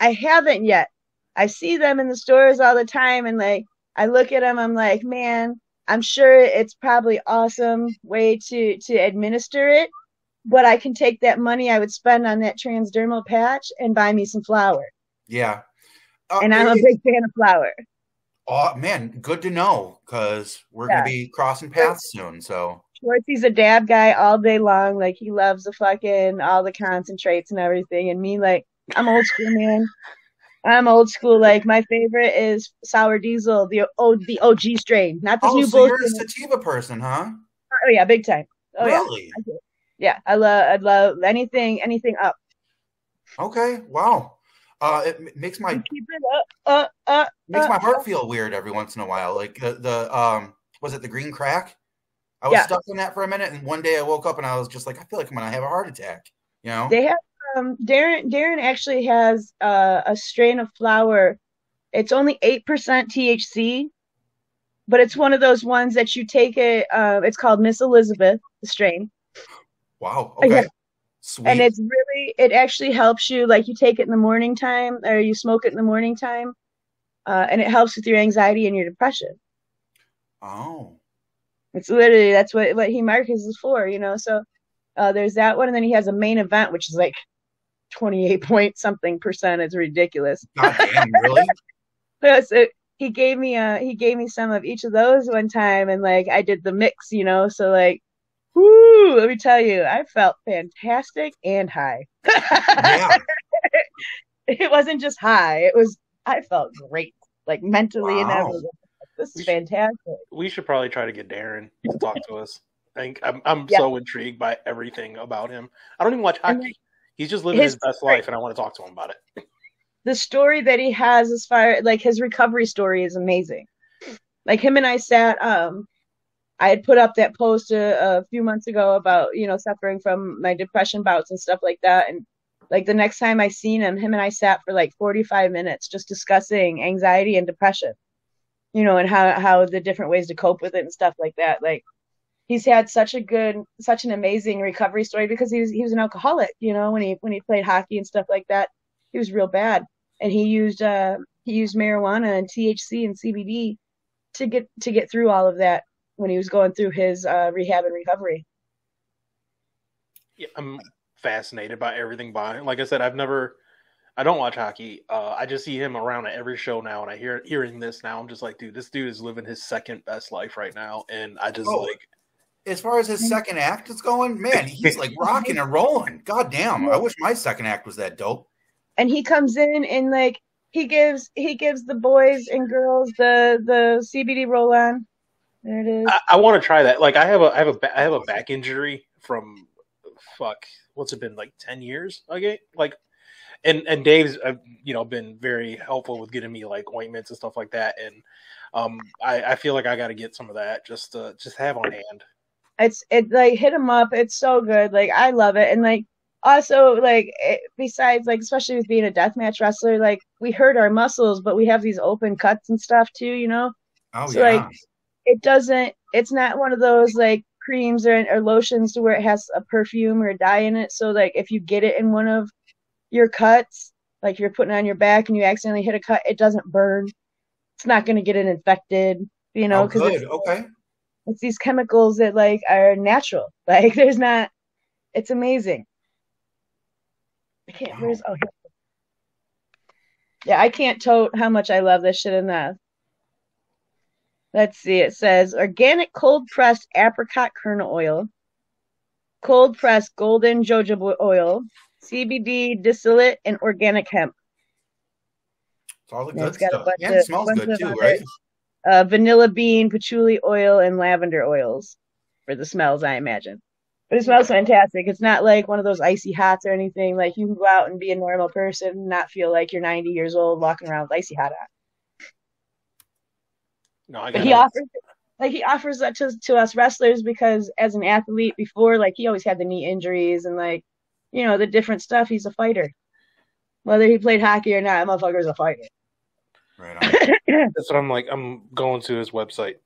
Speaker 3: I haven't yet. I see them in the stores all the time, and like I look at them, I'm like, man, I'm sure it's probably awesome way to to administer it, but I can take that money I would spend on that transdermal patch and buy me some flour.
Speaker 1: Yeah. Uh,
Speaker 3: And I'm a big fan of flour.
Speaker 1: Oh man, good to know because we're
Speaker 3: Yeah.
Speaker 1: gonna be crossing paths soon. So
Speaker 3: Schwartzy's a dab guy all day long. Like he loves the fucking all the concentrates and everything. And me, like I'm old school, man. I'm old school. Like my favorite is sour diesel, the o, the OG strain, not this
Speaker 1: oh,
Speaker 3: new
Speaker 1: so you're a sativa person, huh?
Speaker 3: Oh yeah, big time. Oh yeah,
Speaker 1: really?
Speaker 3: yeah. I love, I love anything, anything up.
Speaker 1: Okay. Wow. Uh, it makes my
Speaker 3: Keep it up, up, up.
Speaker 1: makes
Speaker 3: uh,
Speaker 1: my heart feel weird every once in a while. Like the, the um, was it the green crack? I was
Speaker 3: Yeah.
Speaker 1: stuck in that for a minute, and one day I woke up and I was just like, I feel like I'm gonna have a heart attack. You know?
Speaker 3: They have um Darren Darren actually has uh, a strain of flower. It's only eight percent THC, but it's one of those ones that you take it. Uh, it's called Miss Elizabeth, the strain,
Speaker 1: wow.
Speaker 3: Yeah.
Speaker 1: Okay. Sweet.
Speaker 3: and it's really it actually helps you. Like you take it in the morning time, or you smoke it in the morning time, uh, and it helps with your anxiety and your depression.
Speaker 1: oh.
Speaker 3: It's literally that's what what he markets is for, you know. So uh, there's that one, and then he has a main event, which is like twenty eight point something percent. It's ridiculous.
Speaker 1: God damn. Really?
Speaker 3: So, so he gave me uh he gave me some of each of those one time, and like I did the mix, you know. So like, whoo! Let me tell you, I felt fantastic and high.
Speaker 1: Yeah.
Speaker 3: it wasn't just high; it was I felt great, like mentally and
Speaker 1: Wow.
Speaker 3: everything. This
Speaker 2: We
Speaker 3: is
Speaker 2: should-
Speaker 3: fantastic.
Speaker 2: We should probably try to get Darren to talk to us. I think I'm I'm
Speaker 3: Yeah.
Speaker 2: so intrigued by everything about him. I don't even watch
Speaker 3: And,
Speaker 2: hockey. He's just living
Speaker 3: his
Speaker 2: his best life, and I want to talk to him about it.
Speaker 3: the story that he has as far like his recovery story is amazing. Like him and I sat um I had put up that post a, a few months ago about, you know, suffering from my depression bouts and stuff like that and like the next time I seen him, him and I sat for like 45 minutes just discussing anxiety and depression. You know, and how how the different ways to cope with it and stuff like that. Like he's had such a good such an amazing recovery story because he was he was an alcoholic, you know, when he when he played hockey and stuff like that. He was real bad and he used uh he used marijuana and THC and CBD to get to get through all of that when he was going through his uh, rehab and recovery.
Speaker 2: Yeah, I'm fascinated by everything by him. Like I said, I've never, I don't watch hockey. Uh, I just see him around at every show now, and I hear hearing this now. I'm just like, dude, this dude is living his second best life right now, and I just
Speaker 1: Oh.
Speaker 2: like,
Speaker 1: As far as his second act is going, man, he's like rocking and rolling. God damn. I wish my second act was that dope.
Speaker 3: And he comes in and like he gives he gives the boys and girls the the CBD roll on. There it is.
Speaker 2: I, I want to try that. Like, I have a, I have a, ba- I have a back injury from, fuck, what's it been like ten years? Okay, like, and and Dave's, uh, you know, been very helpful with getting me like ointments and stuff like that, and um, I, I feel like I got to get some of that just to just have on hand.
Speaker 3: It's it like hit them up. It's so good. Like I love it. And like also like it, besides like especially with being a deathmatch wrestler, like we hurt our muscles, but we have these open cuts and stuff too. You know.
Speaker 1: Oh
Speaker 3: So,
Speaker 1: yeah.
Speaker 3: like, it doesn't it's not one of those like creams or, or lotions to where it has a perfume or a dye in it so like if you get it in one of your cuts like you're putting it on your back and you accidentally hit a cut it doesn't burn it's not going to get it infected you know
Speaker 1: oh,
Speaker 3: because
Speaker 1: good. Okay.
Speaker 3: It's these chemicals that like are natural like there's not it's amazing i can't where's oh here yeah i can't tote how much i love this shit enough Let's see. It says organic cold pressed apricot kernel oil, cold pressed golden jojoba oil, CBD distillate, and organic hemp.
Speaker 1: It's all the good
Speaker 3: it's got a
Speaker 1: stuff.
Speaker 3: bunch
Speaker 1: And it
Speaker 3: of-
Speaker 1: smells good
Speaker 3: of
Speaker 1: too, right?
Speaker 3: Uh, vanilla bean, patchouli oil, and lavender oils for the smells, I imagine. But it smells fantastic. It's not like one of those icy hots or anything. Like you can go out and be a normal person and not feel like you're 90 years old walking around with icy hot on.
Speaker 2: No, I
Speaker 3: But he offers like he offers that to to us wrestlers because as an athlete before, like he always had the knee injuries and like you know the different stuff. He's a fighter. Whether he played hockey or not, motherfucker's a fighter.
Speaker 1: Right.
Speaker 2: That's what I'm like. I'm going to his website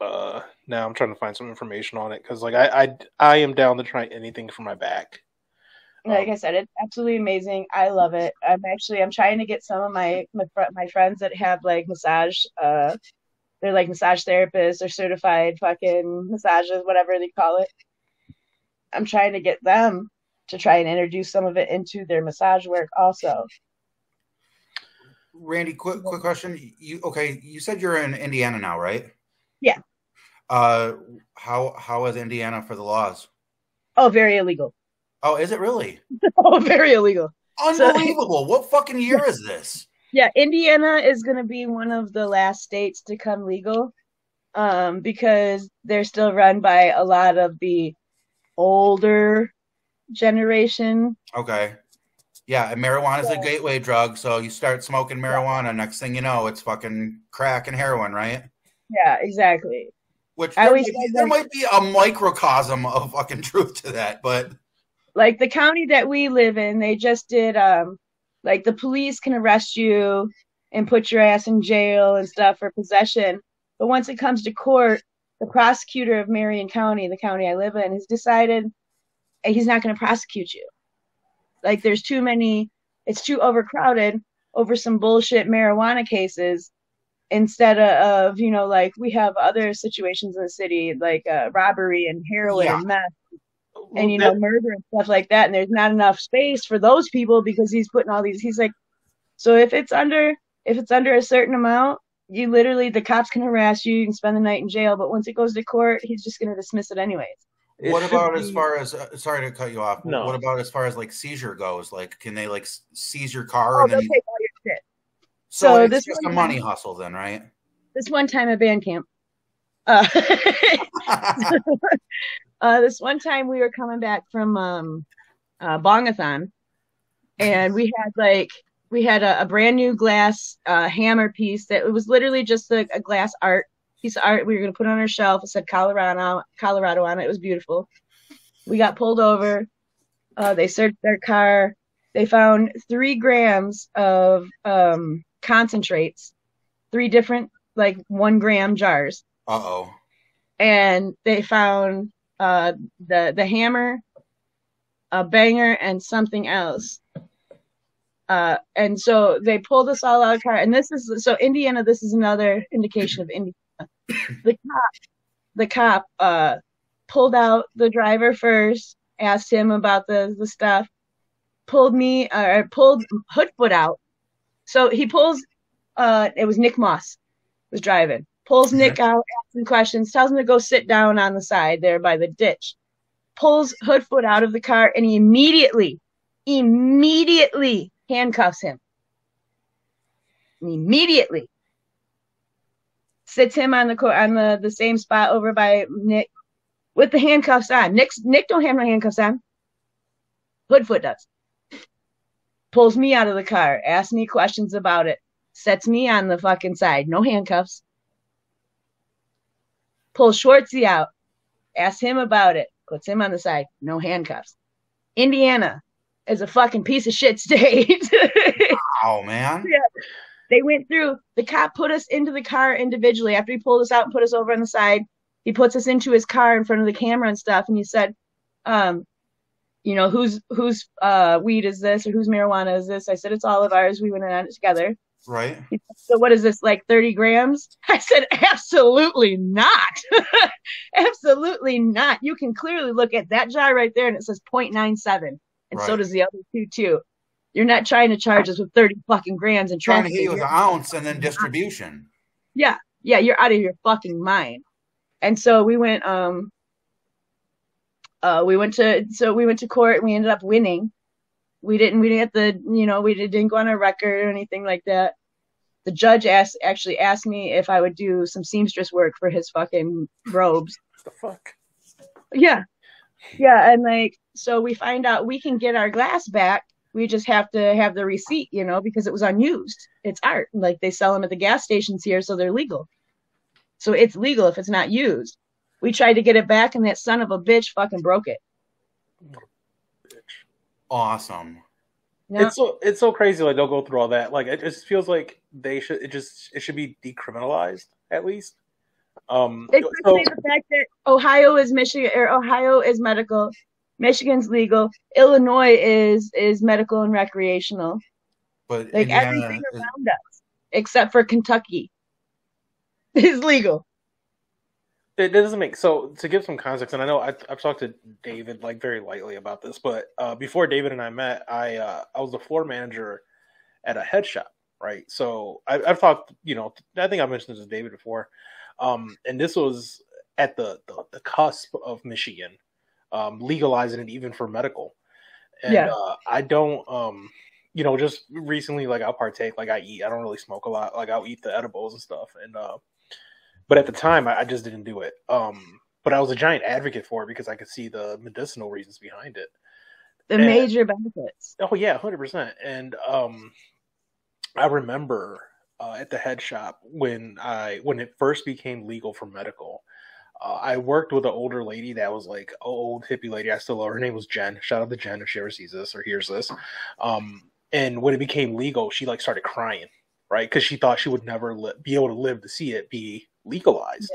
Speaker 2: uh, now. I'm trying to find some information on it because, like, I, I I am down to try anything for my back.
Speaker 3: Like I said, it's absolutely amazing. I love it. I'm actually I'm trying to get some of my my, fr- my friends that have like massage. Uh, they're like massage therapists or certified fucking massages, whatever they call it. I'm trying to get them to try and introduce some of it into their massage work also.
Speaker 1: Randi, quick quick question. You okay? You said you're in Indiana now, right?
Speaker 3: Yeah.
Speaker 1: Uh, how how is Indiana for the laws?
Speaker 3: Oh, very illegal.
Speaker 1: Oh, is it really
Speaker 3: Oh, very illegal. So-
Speaker 1: unbelievable? what fucking year is this?
Speaker 3: Yeah, Indiana is going to be one of the last states to come legal um, because they're still run by a lot of the older generation.
Speaker 1: Okay. Yeah, and marijuana is a gateway drug, so you start smoking marijuana, next thing you know, it's fucking crack and heroin, right?
Speaker 3: Yeah, exactly.
Speaker 1: Which there, might be, there might be a microcosm of fucking truth to that, but
Speaker 3: Like the county that we live in, they just did um like the police can arrest you and put your ass in jail and stuff for possession. But once it comes to court, the prosecutor of Marion County, the county I live in, has decided eh, he's not going to prosecute you. Like there's too many, it's too overcrowded over some bullshit marijuana cases instead of, you know, like we have other situations in the city like uh, robbery and heroin
Speaker 1: Yeah.
Speaker 3: and meth and you know murder and stuff like that and there's not enough space for those people because he's putting all these he's like so if it's under if it's under a certain amount you literally the cops can harass you you can spend the night in jail but once it goes to court he's just going to dismiss it anyways
Speaker 2: It
Speaker 1: what
Speaker 2: should
Speaker 1: about as far as uh, sorry to cut you off?
Speaker 2: No.
Speaker 1: What about as far as like seizure goes? Like, can they like seize your car
Speaker 3: oh
Speaker 1: and
Speaker 3: they'll
Speaker 1: then?
Speaker 3: take all your shit
Speaker 1: So,
Speaker 3: so
Speaker 1: it's
Speaker 3: this
Speaker 1: just a
Speaker 3: one-
Speaker 1: money hustle, then, right?
Speaker 3: this one time at band camp uh, uh this one time we were coming back from um uh bongathon and we had like we had a, a brand new glass uh hammer piece that it was literally just a, a glass art piece of art we were going to put on our shelf. It said colorado colorado on it. It was beautiful. We got pulled over. Uh they searched their car. They found three grams of um concentrates three different like one gram jars.
Speaker 1: Uh oh.
Speaker 3: and they found uh the the hammer a banger and something else. Uh and so they pulled us all out of the car. And this is so indiana this is another indication of indiana the cop the cop uh pulled out the driver first asked him about the the stuff pulled me uh, or pulled hoodfoot out. So he pulls uh it was nick moss was driving. Pulls nick out asks him questions tells him to go sit down on the side there by the ditch. Pulls hoodfoot out of the car and he immediately immediately handcuffs him. Immediately sits him on the co- on the, the same spot over by nick with the handcuffs on. Nick's nick don't have no handcuffs on. Hoodfoot does. Pulls me out of the car asks me questions about it sets me on the fucking side. No handcuffs. Pulls Schwartzy out, asks him about it, puts him on the side, no handcuffs. Indiana is a fucking piece of shit state.
Speaker 1: Oh man.
Speaker 3: They went through, the cop put us into the car individually after he pulled us out and put us over on the side. He puts us into his car in front of the camera and stuff, and he said, um, you know, whose whose uh, weed is this or whose marijuana is this? I said, it's all of ours. We went on it together.
Speaker 1: Right.
Speaker 3: So what is this like 30 grams? I said, absolutely not. absolutely not. You can clearly look at that jar right there and it says 0.97. And so does the other two too. You're not trying to charge us with 30 fucking grams and
Speaker 1: Trying to
Speaker 3: traffic.
Speaker 1: hit you with an ounce and then distribution.
Speaker 3: Yeah, yeah, you're out of your fucking mind. And so we went um uh we went to so we went to court and we ended up winning. We didn't we didn't get the you know, we didn't go on a record or anything like that. the judge asked actually asked me if I would do some seamstress work for his fucking robes.
Speaker 2: the fuck?
Speaker 3: Yeah. Yeah, and like so we find out we can get our glass back. We just have to have the receipt, you know, because it was unused. It's art. Like they sell them at the gas stations here, so they're legal. So it's legal if it's not used. We tried to get it back, and that son of a bitch fucking broke it.
Speaker 1: Awesome.
Speaker 3: Yeah.
Speaker 2: It's so it's so crazy. Like they'll go through all that. Like it just feels like they should. It just it should be decriminalized at least. Um. so-
Speaker 3: the fact that Ohio is Michigan or Ohio is medical, Michigan's legal, Illinois is is medical and recreational.
Speaker 1: But
Speaker 3: Like
Speaker 1: Indiana
Speaker 3: everything
Speaker 1: is-
Speaker 3: around us, except for Kentucky, is legal.
Speaker 2: It doesn't make so to give some context, and I know I, I've talked to David like very lightly about this, but uh, before David and I met, I uh, I was the floor manager at a head shop, right? So I, I've talked, you know, I think I mentioned this to David before, um, and this was at the the, the cusp of Michigan um, legalizing it even for medical, and
Speaker 3: Yeah.
Speaker 2: uh, I don't, um, you know, just recently like I'll partake, like I eat, I don't really smoke a lot, like I'll eat the edibles and stuff, and uh, but at the time I, I just didn't do it. Um, but I was a giant advocate for it because I could see the medicinal reasons behind it.
Speaker 3: The
Speaker 2: And-
Speaker 3: major benefits.
Speaker 2: Oh yeah, hundred percent. And um, I remember uh, at the head shop when I when it first became legal for medical. Uh, I worked with an older lady that was like an old hippie lady. I still love her. Her name was Jen. Shout out to Jen if she ever sees this or hears this. Um, and when it became legal, she like started crying, right? Because she thought she would never li- be able to live to see it be legalized.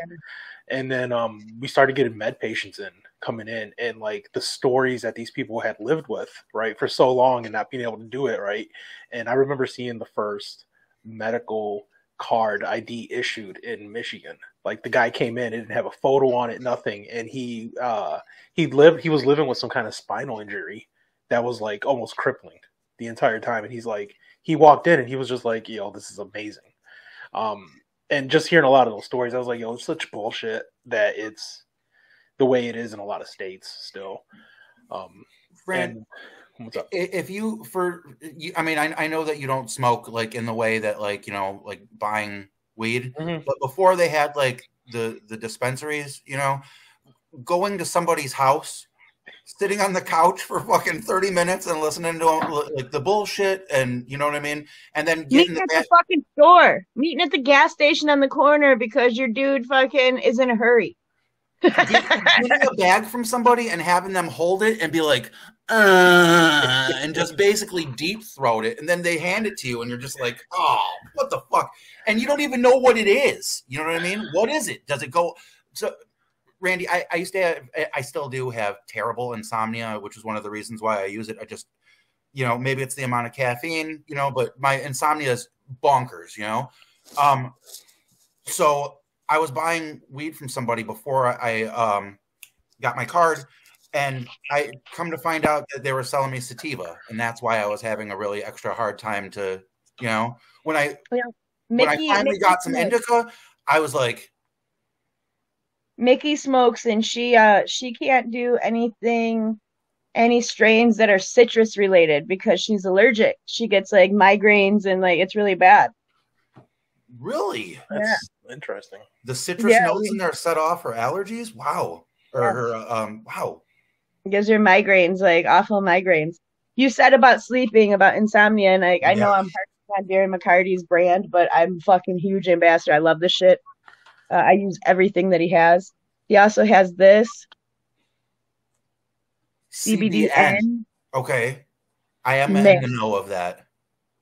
Speaker 2: And then um, we started getting med patients in coming in, and like the stories that these people had lived with, right, for so long and not being able to do it, right. And I remember seeing the first medical card ID issued in Michigan. Like the guy came in, it didn't have a photo on it, nothing, and he uh, he lived he was living with some kind of spinal injury that was like almost crippling the entire time, and he's like he walked in and he was just like, yo, this is amazing. Um, and just hearing a lot of those stories, I was like, yo, it's such bullshit that it's the way it is in a lot of states still. Um,
Speaker 1: Friend,
Speaker 2: and what's up?
Speaker 1: if you for you, I mean, I, I know that you don't smoke like in the way that like you know like buying weed,
Speaker 2: Mhm.
Speaker 1: but before they had like the the dispensaries, you know, going to somebody's house, sitting on the couch for fucking thirty minutes and listening to li- like the bullshit, and you know what I mean, and then
Speaker 3: Meeting
Speaker 1: the
Speaker 3: at
Speaker 1: ba-
Speaker 3: the fucking store, meeting at the gas station on the corner because your dude fucking is in a hurry.
Speaker 1: getting a bag from somebody and having them hold it and be like, uh, and just basically deep throat it, and then they hand it to you, and you're just like, oh, what the fuck? And you don't even know what it is. You know what I mean? What is it? Does it go? So, Randi, I, I used to, have, I still do have terrible insomnia, which is one of the reasons why I use it. I just, you know, maybe it's the amount of caffeine, you know, but my insomnia is bonkers, you know. Um, so I was buying weed from somebody before I um, got my card, and I come to find out that they were selling me sativa, and that's why I was having a really extra hard time to, you know, when I when I finally
Speaker 3: Mickie
Speaker 1: got some
Speaker 3: smokes.
Speaker 1: indica, I was like,
Speaker 3: Mickie smokes and she uh she can't do anything any strains that are citrus related because she's allergic. She gets like migraines and like it's really bad.
Speaker 1: really?
Speaker 2: That's interesting.
Speaker 1: The citrus
Speaker 3: Yeah,
Speaker 1: notes
Speaker 3: we-
Speaker 1: in there set off her allergies? Wow. Or her um wow.
Speaker 3: Gives her migraines, like awful migraines. You said about sleeping, about insomnia, and like I know I'm on Darren McCarty's brand, but I'm fucking huge ambassador. I love this shit. Uh, I use everything that he has. He also has this CBDN.
Speaker 1: Okay. I am in the know of that.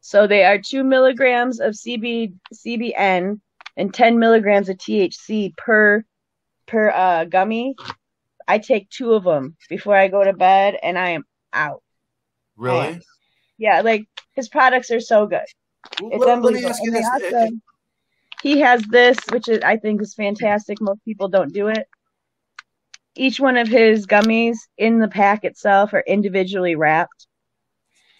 Speaker 3: So they are two milligrams of CB CBN and ten milligrams of THC per per uh, gummy. I take two of them before I go to bed, and I am out.
Speaker 1: Really?
Speaker 3: Yeah, like his products are so good. It's
Speaker 1: Let, let
Speaker 3: unbelievable.
Speaker 1: you this.
Speaker 3: also- he has this, which is, I think is fantastic. Most people don't do it. Each one of his gummies in the pack itself are individually wrapped.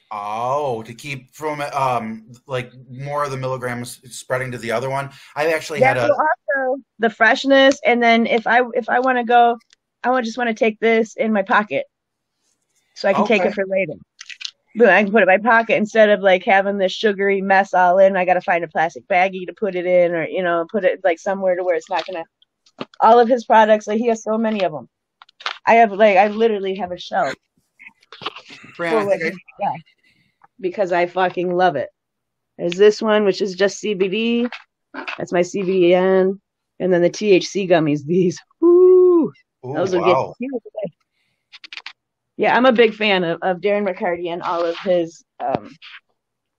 Speaker 1: Oh, to keep from um like more of the milligrams spreading to the other one. I actually had
Speaker 3: That's
Speaker 1: a
Speaker 3: also the freshness. And then if I if I want to go, I just want to take this in my pocket, so I can take it for later. Boom, I can put it in my pocket instead of like having this sugary mess all in. I got to find a plastic baggie to put it in, or you know, put it like somewhere to where it's not gonna. All of his products, like he has so many of them. I have like I literally have a shelf
Speaker 1: Fran,
Speaker 3: full
Speaker 1: I
Speaker 3: of
Speaker 1: think I-
Speaker 3: his stuff because I fucking love it. There's this one, which is just CBD. That's my CBN, and then the THC gummies. These, Woo,
Speaker 1: Ooh,
Speaker 3: those will
Speaker 1: wow.
Speaker 3: get you. Yeah, I'm a big fan of, of Darren McCarty and all of his um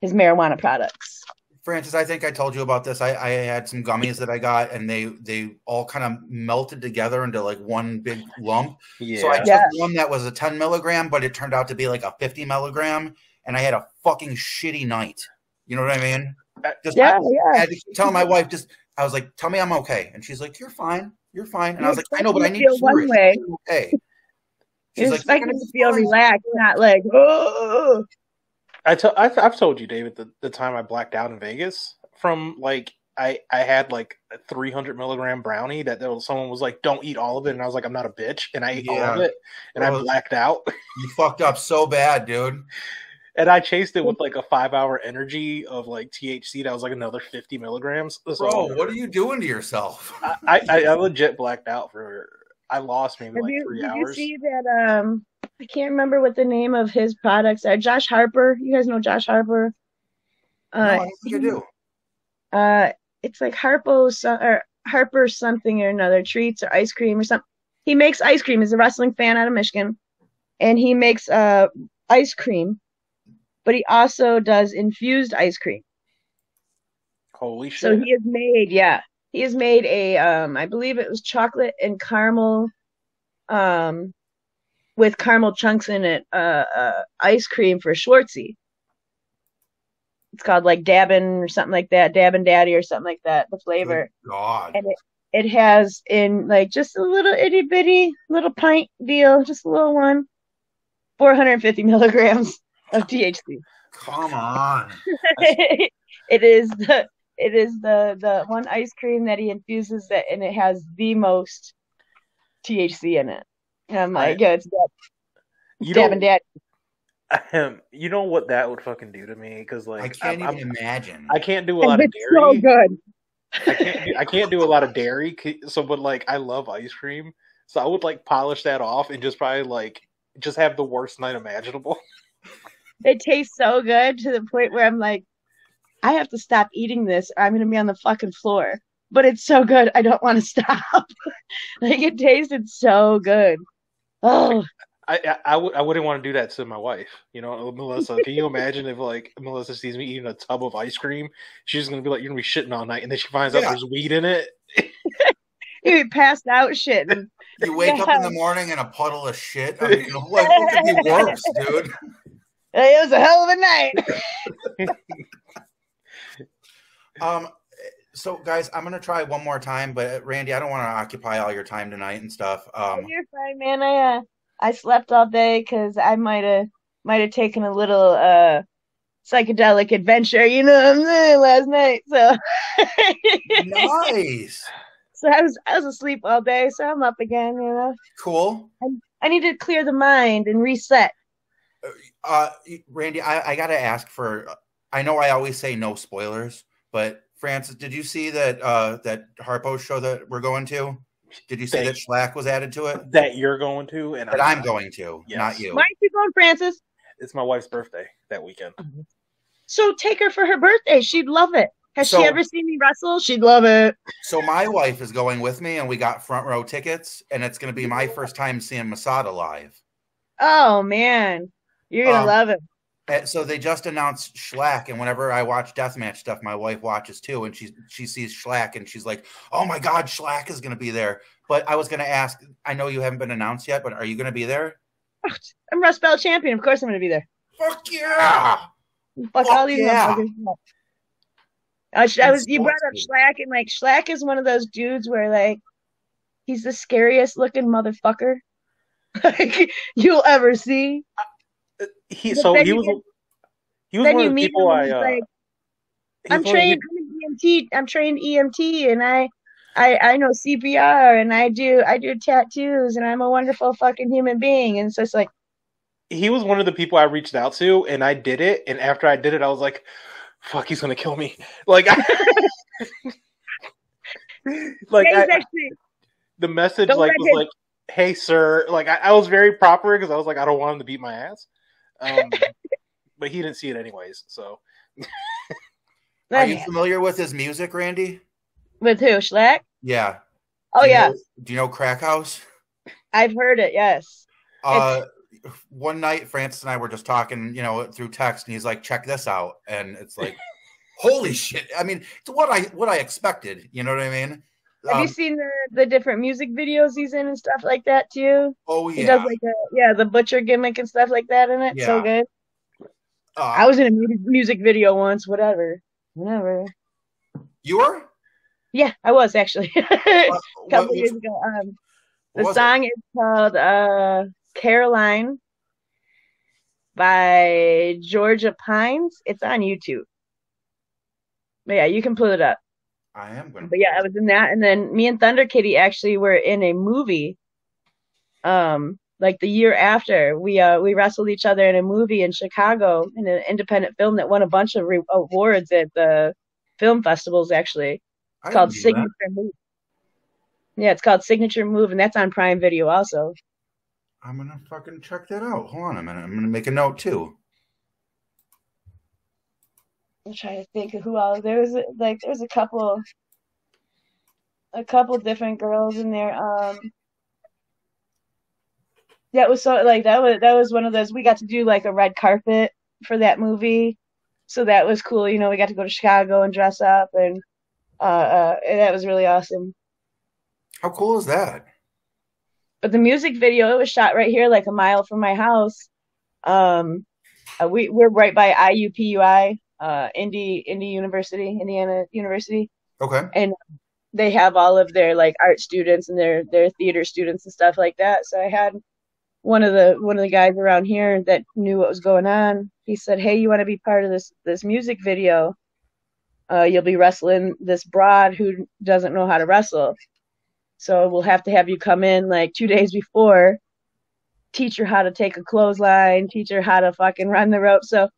Speaker 3: his marijuana products.
Speaker 1: Francis, I think I told you about this. I, I had some gummies that I got, and they they all kind of melted together into like one big lump.
Speaker 2: Yeah.
Speaker 1: So I took
Speaker 3: Yeah.
Speaker 1: one that was a 10 milligram, but it turned out to be like a 50 milligram, and I had a fucking shitty night. You know what I mean? Just
Speaker 3: Yeah,
Speaker 1: I,
Speaker 3: yeah.
Speaker 1: had to tell my wife, just I was like, "Tell me I'm okay," and she's like, "You're fine, you're fine," and I was like, "I know, but I need
Speaker 3: feel one
Speaker 1: storage.
Speaker 3: way.
Speaker 1: Okay.
Speaker 3: You're
Speaker 1: She's like, "You're
Speaker 3: expecting
Speaker 1: gonna
Speaker 3: feel
Speaker 1: fine."
Speaker 3: relaxed, not like oh.
Speaker 2: I t- I've, I've told you, David, the, the time I blacked out in Vegas from like I I had like a 300 milligram brownie that there was, someone was like, "Don't eat all of it," and I was like, "I'm not a bitch," and I ate all of it, and I blacked out,
Speaker 1: You fucked up so bad, dude.
Speaker 2: And I chased it with like a five hour energy of like THC that was like another 50 milligrams. So
Speaker 1: Bro, what are you doing to yourself?
Speaker 2: I, I I legit blacked out for I lost maybe
Speaker 3: Have
Speaker 2: like
Speaker 3: you,
Speaker 2: three
Speaker 3: did you see that? Um, I can't remember what the name of his products are. Josh Harper. You guys know Josh Harper?
Speaker 1: no, I
Speaker 3: Uh,
Speaker 1: don't think I do.
Speaker 3: uh, it's like Harpo or Harper something or another treats or ice cream or something. He makes ice cream. He's a wrestling fan out of Michigan, and he makes uh ice cream, but he also does infused ice cream.
Speaker 2: Holy shit!
Speaker 3: So he has made, yeah, he has made a, um, I believe it was chocolate and caramel, um, with caramel chunks in it, uh, uh ice cream for Schwartzy. It's called like Dabbin or something like that, Dabbin Daddy or something like that. The flavor,
Speaker 1: Good God.
Speaker 3: and it it has in like just a little itty bitty little pint deal, just a little one, 450 milligrams of THC.
Speaker 1: Come on.
Speaker 3: it is the it is the the one ice cream that he infuses that and it has the most THC in it. And I'm like,
Speaker 2: I-
Speaker 3: yeah, it's Dab,
Speaker 2: you
Speaker 3: Dab
Speaker 2: know,
Speaker 3: and Dad.
Speaker 2: Ahem. you know what that would fucking do to me? Because like
Speaker 1: I can't
Speaker 2: I'm-
Speaker 1: even imagine.
Speaker 2: I can't do a lot of
Speaker 3: It's
Speaker 2: dairy.
Speaker 3: so good.
Speaker 2: I can't do, I can't do a lot of dairy. So, but like I love ice cream, so I would like polish that off and just probably like just have the worst night imaginable.
Speaker 3: It tastes so good to the point where I'm like, I have to stop eating this or I'm gonna be on the fucking floor. But it's so good, I don't want to stop. like it tasted so good. Oh,
Speaker 2: I I, I, would, I wouldn't want to do that to my wife. You know, Melissa. Can you imagine if like Melissa sees me eating a tub of ice cream? She's gonna be like, "You're gonna be shitting all night," and then she finds out there's weed in it.
Speaker 3: you passed out shit.
Speaker 1: You wake up in the morning in a puddle of shit. I mean, like, what could be worse, dude?
Speaker 3: It was a hell of a night.
Speaker 1: Um, so guys, I'm gonna try one more time, but Randi, I don't want to occupy all your time tonight and stuff. Um,
Speaker 3: You're fine, man. I uh, I slept all day because I might have might have taken a little uh psychedelic adventure, you know what I'm saying, last night. So
Speaker 1: nice,
Speaker 3: so I was I was asleep all day, so I'm up again, you know.
Speaker 1: cool.
Speaker 3: I need to clear the mind and reset.
Speaker 1: Uh, Randi, I, I gotta ask for. I know I always say no spoilers, but Francis, did you see that uh that Harpo show that we're going to? Did you see that
Speaker 2: Thank-
Speaker 1: Shlak was added to it?
Speaker 2: that you're going to, and
Speaker 1: That I'm going to,
Speaker 2: Yes.
Speaker 1: not you.
Speaker 3: Why aren't you going, Francis?
Speaker 2: It's my wife's birthday that weekend.
Speaker 3: So take her for her birthday. She'd love it. Has
Speaker 1: So-
Speaker 3: she ever seen me wrestle? She'd love it.
Speaker 1: So my wife is going with me, and we got front row tickets, and it's going to be my first time seeing Masada live.
Speaker 3: Oh man, you're gonna
Speaker 1: Um,
Speaker 3: love it.
Speaker 1: Uh, So they just announced Shlak, and whenever I watch deathmatch stuff, my wife watches too, and she she sees Shlak, and she's like, "Oh my God, Shlak is going to be there." But I was going to ask. I know you haven't been announced yet, but are you going to be there?
Speaker 3: I'm Rust Belt champion. Of course I'm gonna be there.
Speaker 1: Fuck yeah!
Speaker 3: Fuck
Speaker 1: Fuck
Speaker 3: all these
Speaker 1: yeah.
Speaker 3: I, sh- I was you brought up Shlak and like Shlak is one of those dudes where like he's the scariest looking motherfucker like you'll ever see.
Speaker 2: He
Speaker 3: But
Speaker 2: so he was
Speaker 3: get-
Speaker 2: he was
Speaker 3: then
Speaker 2: one
Speaker 3: you
Speaker 2: of the
Speaker 3: meet
Speaker 2: people I. Uh,
Speaker 3: like, I'm
Speaker 2: one of the
Speaker 3: trained. I'm an EMT. I'm trained EMT, and I, I, I know CPR, and I do, I do tattoos, and I'm a wonderful fucking human being. And so it's like,
Speaker 2: he was one of the people I reached out to, and I did it. And after I did it, I was like, "Fuck, he's gonna kill me!" Like, I, like
Speaker 3: Yeah, he's
Speaker 2: I- the message
Speaker 3: Don't
Speaker 2: like was like, "Hey, sir," like I, I was very proper because I was like, I don't want him to beat my ass. Um, but he didn't see it anyways. So
Speaker 1: Are you familiar with his music, Randi?
Speaker 3: with who Shlak?
Speaker 1: Yeah.
Speaker 3: Oh
Speaker 1: Do
Speaker 3: yeah,
Speaker 1: know- do you know Crack House?
Speaker 3: I've heard it. Yes.
Speaker 1: Uh, one night, Francis and I were just talking, you know, through text, and he's like, "Check this out," and it's like, "Holy shit!" I mean, it's what I what I expected. You know what I mean?
Speaker 3: Have
Speaker 1: Um,
Speaker 3: you seen the the different music videos he's in and stuff like that too?
Speaker 1: oh yeah,
Speaker 3: He
Speaker 1: yeah,
Speaker 3: does like a, yeah the butcher gimmick and stuff like that in it. So good.
Speaker 1: uh,
Speaker 3: I was in a music video once. Whatever. Whatever.
Speaker 1: you were.
Speaker 3: Yeah, I was actually a couple
Speaker 1: what-
Speaker 3: years ago. Um, the song is called uh, "Caroline" by Georgia Pines. It's on YouTube. But yeah, you can pull it up.
Speaker 1: I am gonna.
Speaker 3: But yeah, I was in that, and then me and Thunder Kitty actually were in a movie. Um, like the year after, we uh we wrestled each other in a movie in Chicago in an independent film that won a bunch of re- awards at the film festivals. Actually, it's called
Speaker 1: didn't that.
Speaker 3: Signature Move. Yeah, it's called Signature Move, and that's on Prime Video also.
Speaker 1: I'm gonna fucking check that out. Hold on a minute. I'm gonna make a note too.
Speaker 3: I'm trying to think of who else. There was like there was a couple, a couple different girls in there. Um, that was so like that was that was one of those we got to do like a red carpet for that movie, so that was cool. You know, we got to go to Chicago and dress up, and uh, uh and that was really awesome.
Speaker 1: How cool is that?
Speaker 3: But the music video, it was shot right here, like a mile from my house. Um, uh, we we're right by IUPUI, uh, Indy Indy University, Indiana University.
Speaker 1: Okay.
Speaker 3: And they have all of their like art students and their their theater students and stuff like that. So I had one of the one of the guys around here that knew what was going on. He said, "Hey, you want to be part of this this music video? Uh, you'll be wrestling this broad who doesn't know how to wrestle. So we'll have to have you come in like two days before, teach her how to take a clothesline, teach her how to fucking run the rope." So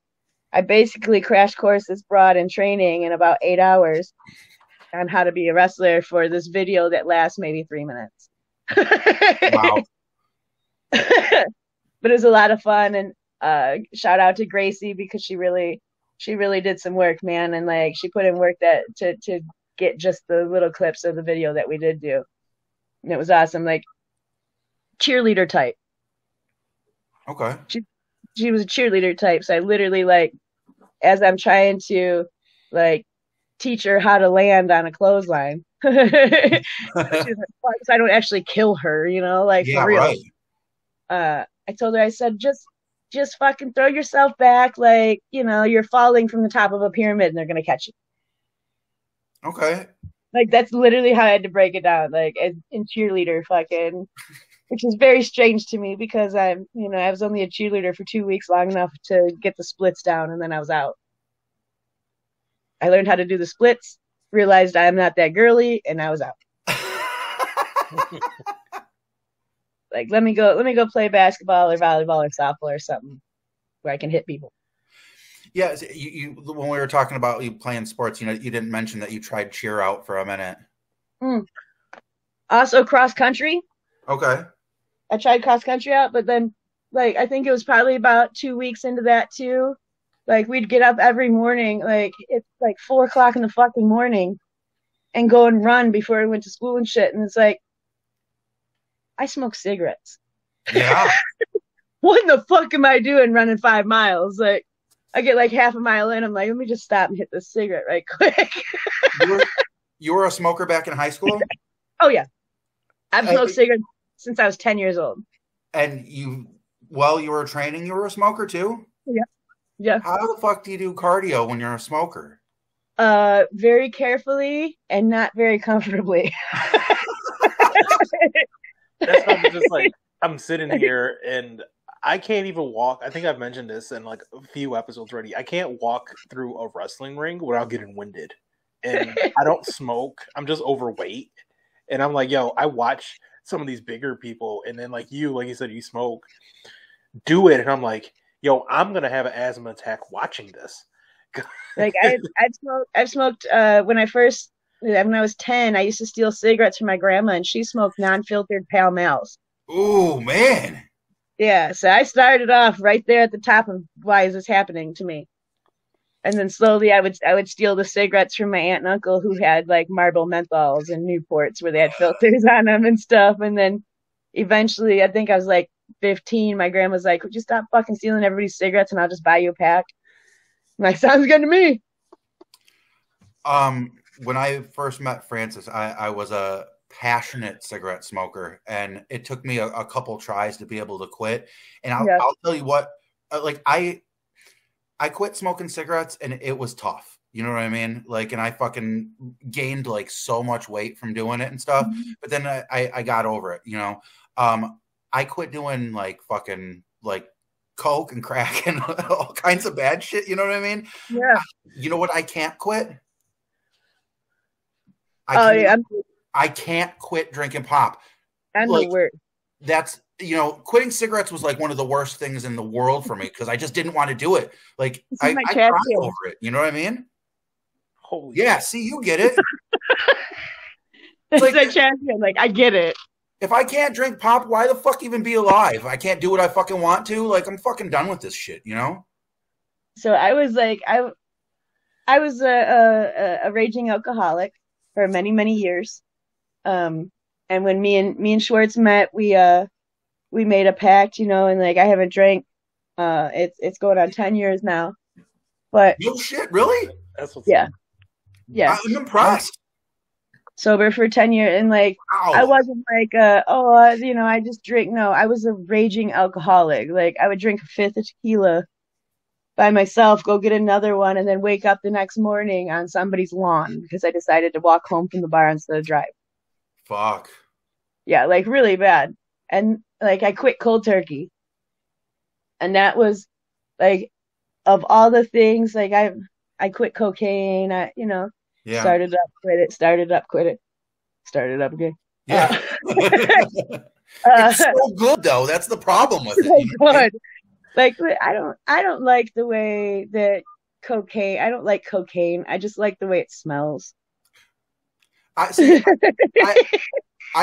Speaker 3: I basically crash course this broad in training in about eight hours on how to be a wrestler for this video that lasts maybe three minutes.
Speaker 1: Wow.
Speaker 3: but it was a lot of fun and uh shout out to Gracie because she really she really did some work, man, and like she put in work that to to get just the little clips of the video that we did do. And it was awesome, like cheerleader type.
Speaker 1: Okay.
Speaker 3: She was a cheerleader type, so I literally like as I'm trying to like teach her how to land on a clothesline. She's like, so I don't actually kill her, you know, like
Speaker 1: yeah.
Speaker 3: for real.
Speaker 1: Right.
Speaker 3: Uh, I told her, I said, just, just fucking throw yourself back, like you know, you're falling from the top of a pyramid, and they're gonna catch you.
Speaker 1: Okay.
Speaker 3: Like that's literally how I had to break it down, like in cheerleader, fucking, which is very strange to me because I'm, you know, I was only a cheerleader for two weeks, long enough to get the splits down, and then I was out. I learned how to do the splits, realized I'm not that girly, and I was out. Like, let me go, let me go play basketball or volleyball or softball or something where I can hit people.
Speaker 1: yeah. You, you when we were talking about you playing sports, you know, you didn't mention that you tried cheer out for a minute. Hmm.
Speaker 3: Also, cross country.
Speaker 1: Okay.
Speaker 3: I tried cross country out, but then, like, I think it was probably about two weeks into that too. Like, we'd get up every morning, like, it's like four o'clock in the fucking morning, and go and run before I went to school and shit. And it's like, I smoke cigarettes.
Speaker 1: Yeah.
Speaker 3: What the fuck am I doing running five miles? Like, I get like half a mile in, I'm like, let me just stop and hit this cigarette right quick.
Speaker 1: you, were, you were a smoker back in high school,
Speaker 3: oh, yeah. I've
Speaker 1: I-
Speaker 3: smoked cigarettes since I was 10 years old.
Speaker 1: and you while you were training, you were a smoker too.
Speaker 3: Yeah. Yeah.
Speaker 1: How the fuck do you do cardio when you're a smoker?
Speaker 3: Uh, very carefully and not very comfortably.
Speaker 2: that's not just like I'm sitting here and I can't even walk. I think I've mentioned this in like a few episodes already. I can't walk through a wrestling ring without getting winded. And I don't smoke. I'm just overweight. And I'm like, yo, I watch some of these bigger people and then like you, like you said, you smoke. do it, and I'm like, yo, I'm gonna have an asthma attack watching this.
Speaker 3: like I, I've smoked, I've smoked uh, when I first when I was ten. I used to steal cigarettes from my grandma, and she smoked non-filtered Pall Malls.
Speaker 1: Oh man.
Speaker 3: Yeah, so I started off right there at the top of why is this happening to me, and then slowly I would I would steal the cigarettes from my aunt and uncle who had like Marlboro menthols and Newports where they had filters on them and stuff, and then eventually I think I was like 15. My grandma's like, "Would you stop fucking stealing everybody's cigarettes and I'll just buy you a pack?" I'm like, sounds good to me.
Speaker 1: Um, when I first met Francis, I, I was a passionate cigarette smoker, and it took me a, a couple tries to be able to quit. And I'll, I'll tell you what, uh, like I, I quit smoking cigarettes, and it was tough. You know what I mean? Like, and I fucking gained like so much weight from doing it and stuff. Mm-hmm. But then I, I got over it. You know, um, I quit doing like fucking like coke and crack and all kinds of bad shit. You know what I mean?
Speaker 3: Yeah.
Speaker 1: You know what? I can't quit.
Speaker 3: I oh yeah.
Speaker 1: I can't quit drinking pop.
Speaker 3: And like, the word.
Speaker 1: That's you know, quitting cigarettes was like one of the worst things in the world for me because I just didn't want to do it. Like I, I cried over it. You know what I mean?
Speaker 2: Holy
Speaker 1: yeah. Shit. See, you get it.
Speaker 3: it's like, a champion. Like I get it.
Speaker 1: If I can't drink pop, why the fuck even be alive? I can't do what I fucking want to. Like I'm fucking done with this shit. You know.
Speaker 3: So I was like, I, I was a, a, a raging alcoholic for many many years. Um, and when me and me and Schwartz met, we uh we made a pact, you know, and like I haven't drank. Uh, it's it's going on ten years now, but
Speaker 1: no shit, really?
Speaker 2: That's what's
Speaker 3: yeah, yeah.
Speaker 1: I'm impressed.
Speaker 3: Sober for ten years, and like wow. I wasn't like uh oh uh, you know I just drink. No, I was a raging alcoholic. Like I would drink a fifth of tequila by myself, go get another one, and then wake up the next morning on somebody's lawn because I decided to walk home from the bar instead of drive.
Speaker 1: Fuck.
Speaker 3: Yeah, like really bad. And like I quit cold turkey. And that was like of all the things, like I I quit cocaine, I you know, yeah. started up, quit it, started up, quit it, started up again.
Speaker 1: Yeah. Uh, it's so good though. That's the problem with so it.
Speaker 3: Good like I don't I don't like the way that cocaine I don't like cocaine. I just like the way it smells.
Speaker 1: I see I, I,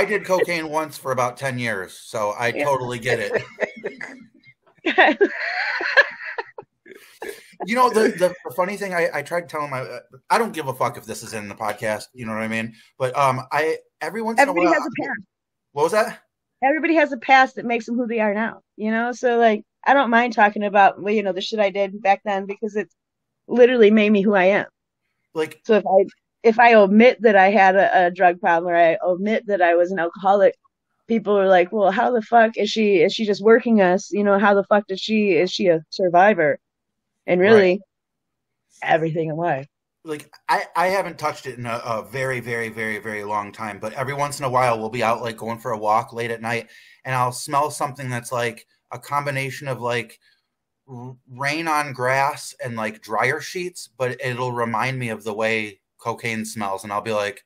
Speaker 1: did cocaine once for about 10 years, so I yeah. totally get it. you know the, the, the funny thing I, I tried telling my I don't give a fuck if this is in the podcast, you know what I mean? But um I every once
Speaker 3: Everybody
Speaker 1: in a while
Speaker 3: has a past.
Speaker 1: What was that?
Speaker 3: Everybody has a past that makes them who they are now, you know? So like I don't mind talking about well, you know the shit I did back then because it's literally made me who I am.
Speaker 1: Like
Speaker 3: so if I if I omit that I had a, a drug problem or I omit that I was an alcoholic, people are like, well, how the fuck is she? Is she just working us? You know, how the fuck does she? Is she a survivor? And really, right. everything in life.
Speaker 1: Like I, I haven't touched it in a, a, very, very, very, very long time. But every once in a while, we'll be out like going for a walk late at night, and I'll smell something that's like a combination of like rain on grass and like dryer sheets, but it'll remind me of the way cocaine smells, and I'll be like,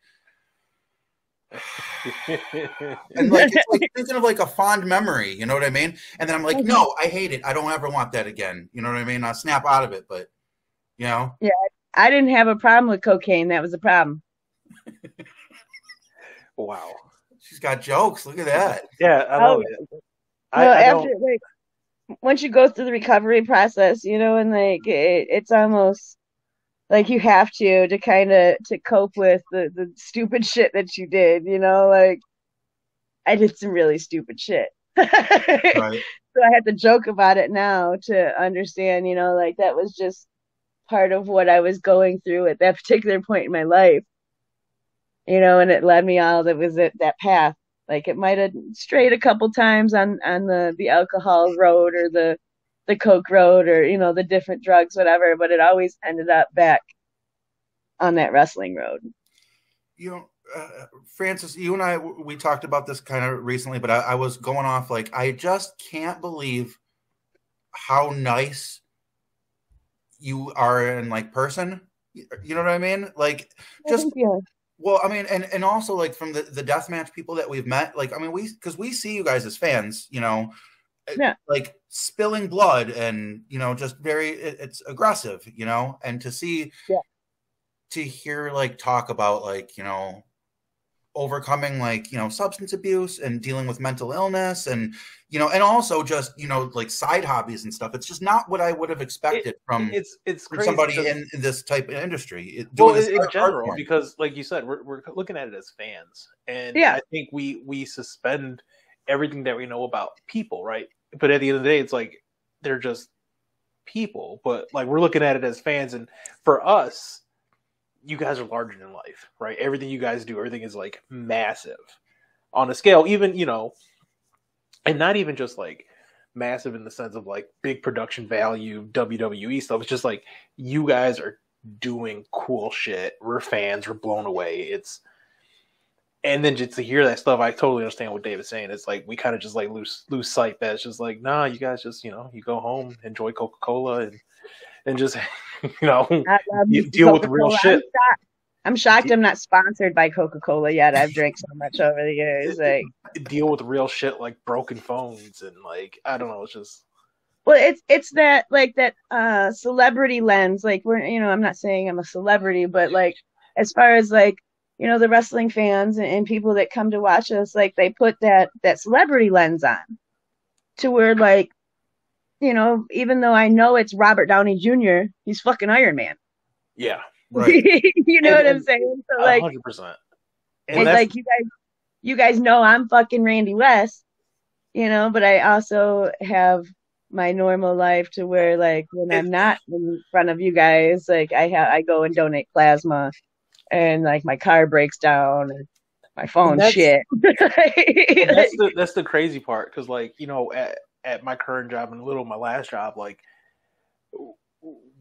Speaker 1: and like it's like thinking of like a fond memory, you know what I mean? And then I'm like, mm-hmm. no, I hate it. I don't ever want that again. You know what I mean? I snap out of it, but you know.
Speaker 3: Yeah, I didn't have a problem with cocaine. That was the problem.
Speaker 2: wow.
Speaker 1: She's got jokes. Look at that.
Speaker 2: Yeah, I love oh, it.
Speaker 3: I, well, I after like once you go through the recovery process, you know, and like it, it's almost like you have to to kind of to cope with the the stupid shit that you did, you know, like I did some really stupid shit. right. So I have to joke about it now to understand, you know, like that was just part of what I was going through at that particular point in my life. You know, and it led me all that was at that path. Like it might have strayed a couple times on on the the alcohol road or the the coke road or you know the different drugs, whatever. But it always ended up back on that wrestling road.
Speaker 1: You know, uh, Francis, you and I we talked about this kind of recently, but I, I was going off like I just can't believe how nice you are in like person. You know what I mean? Like just well, I mean, and and also like from the the deathmatch people that we've met, like I mean, we because we see you guys as fans, you know,
Speaker 3: Yeah.
Speaker 1: like spilling blood and you know just very it, it's aggressive you know and to see
Speaker 3: Yeah.
Speaker 1: to hear like talk about like you know overcoming like you know substance abuse and dealing with mental illness and you know and also just you know like side hobbies and stuff it's just not what i would have expected from,
Speaker 2: it's it's
Speaker 1: from
Speaker 2: crazy
Speaker 1: somebody in, in this type of industry it,
Speaker 2: well,
Speaker 1: this
Speaker 2: in, in
Speaker 1: art- art
Speaker 2: general,
Speaker 1: form.
Speaker 2: because like you said, we're we're looking at it as fans, and
Speaker 3: Yeah.
Speaker 2: I think we we suspend everything that we know about people, right? But at the end of the day, it's like they're just people, but like we're looking at it as fans, and for us, you guys are larger than life, right? Everything you guys do, everything is like massive on a scale, even you know, and not even just like massive in the sense of like big production value WWE stuff. It's just like you guys are doing cool shit. We're fans. We're blown away. It's and then just to hear that stuff, I totally understand what David's saying. It's like we kind of just like lose lose sight that it's just like, nah, you guys just you know you go home, enjoy Coca Cola, and and just you know You deal with real shit.
Speaker 3: I'm shocked, I'm shocked I'm not sponsored by Coca Cola yet. I've drank so much over the years. Like,
Speaker 2: deal with real shit like broken phones and like I don't know. It's just
Speaker 3: well, it's it's that like that uh celebrity lens. Like, we're you know, I'm not saying I'm a celebrity, but like as far as like you know the wrestling fans and, and people that come to watch us, like they put that that celebrity lens on to where like you know, even though I know it's Robert Downey Jr., he's fucking Iron Man.
Speaker 2: yeah,
Speaker 1: right
Speaker 3: you know
Speaker 2: And-
Speaker 3: what I'm saying? So like
Speaker 2: hundred percent.
Speaker 3: it's like you guys you guys know I'm fucking Randi West, you know, but I also have my normal life to where like when I'm not in front of you guys, like I have I go and donate plasma and like my car breaks down and my phone
Speaker 2: that's-
Speaker 3: shit.
Speaker 2: that's the that's the crazy part because like you know at at my current job and a little my last job like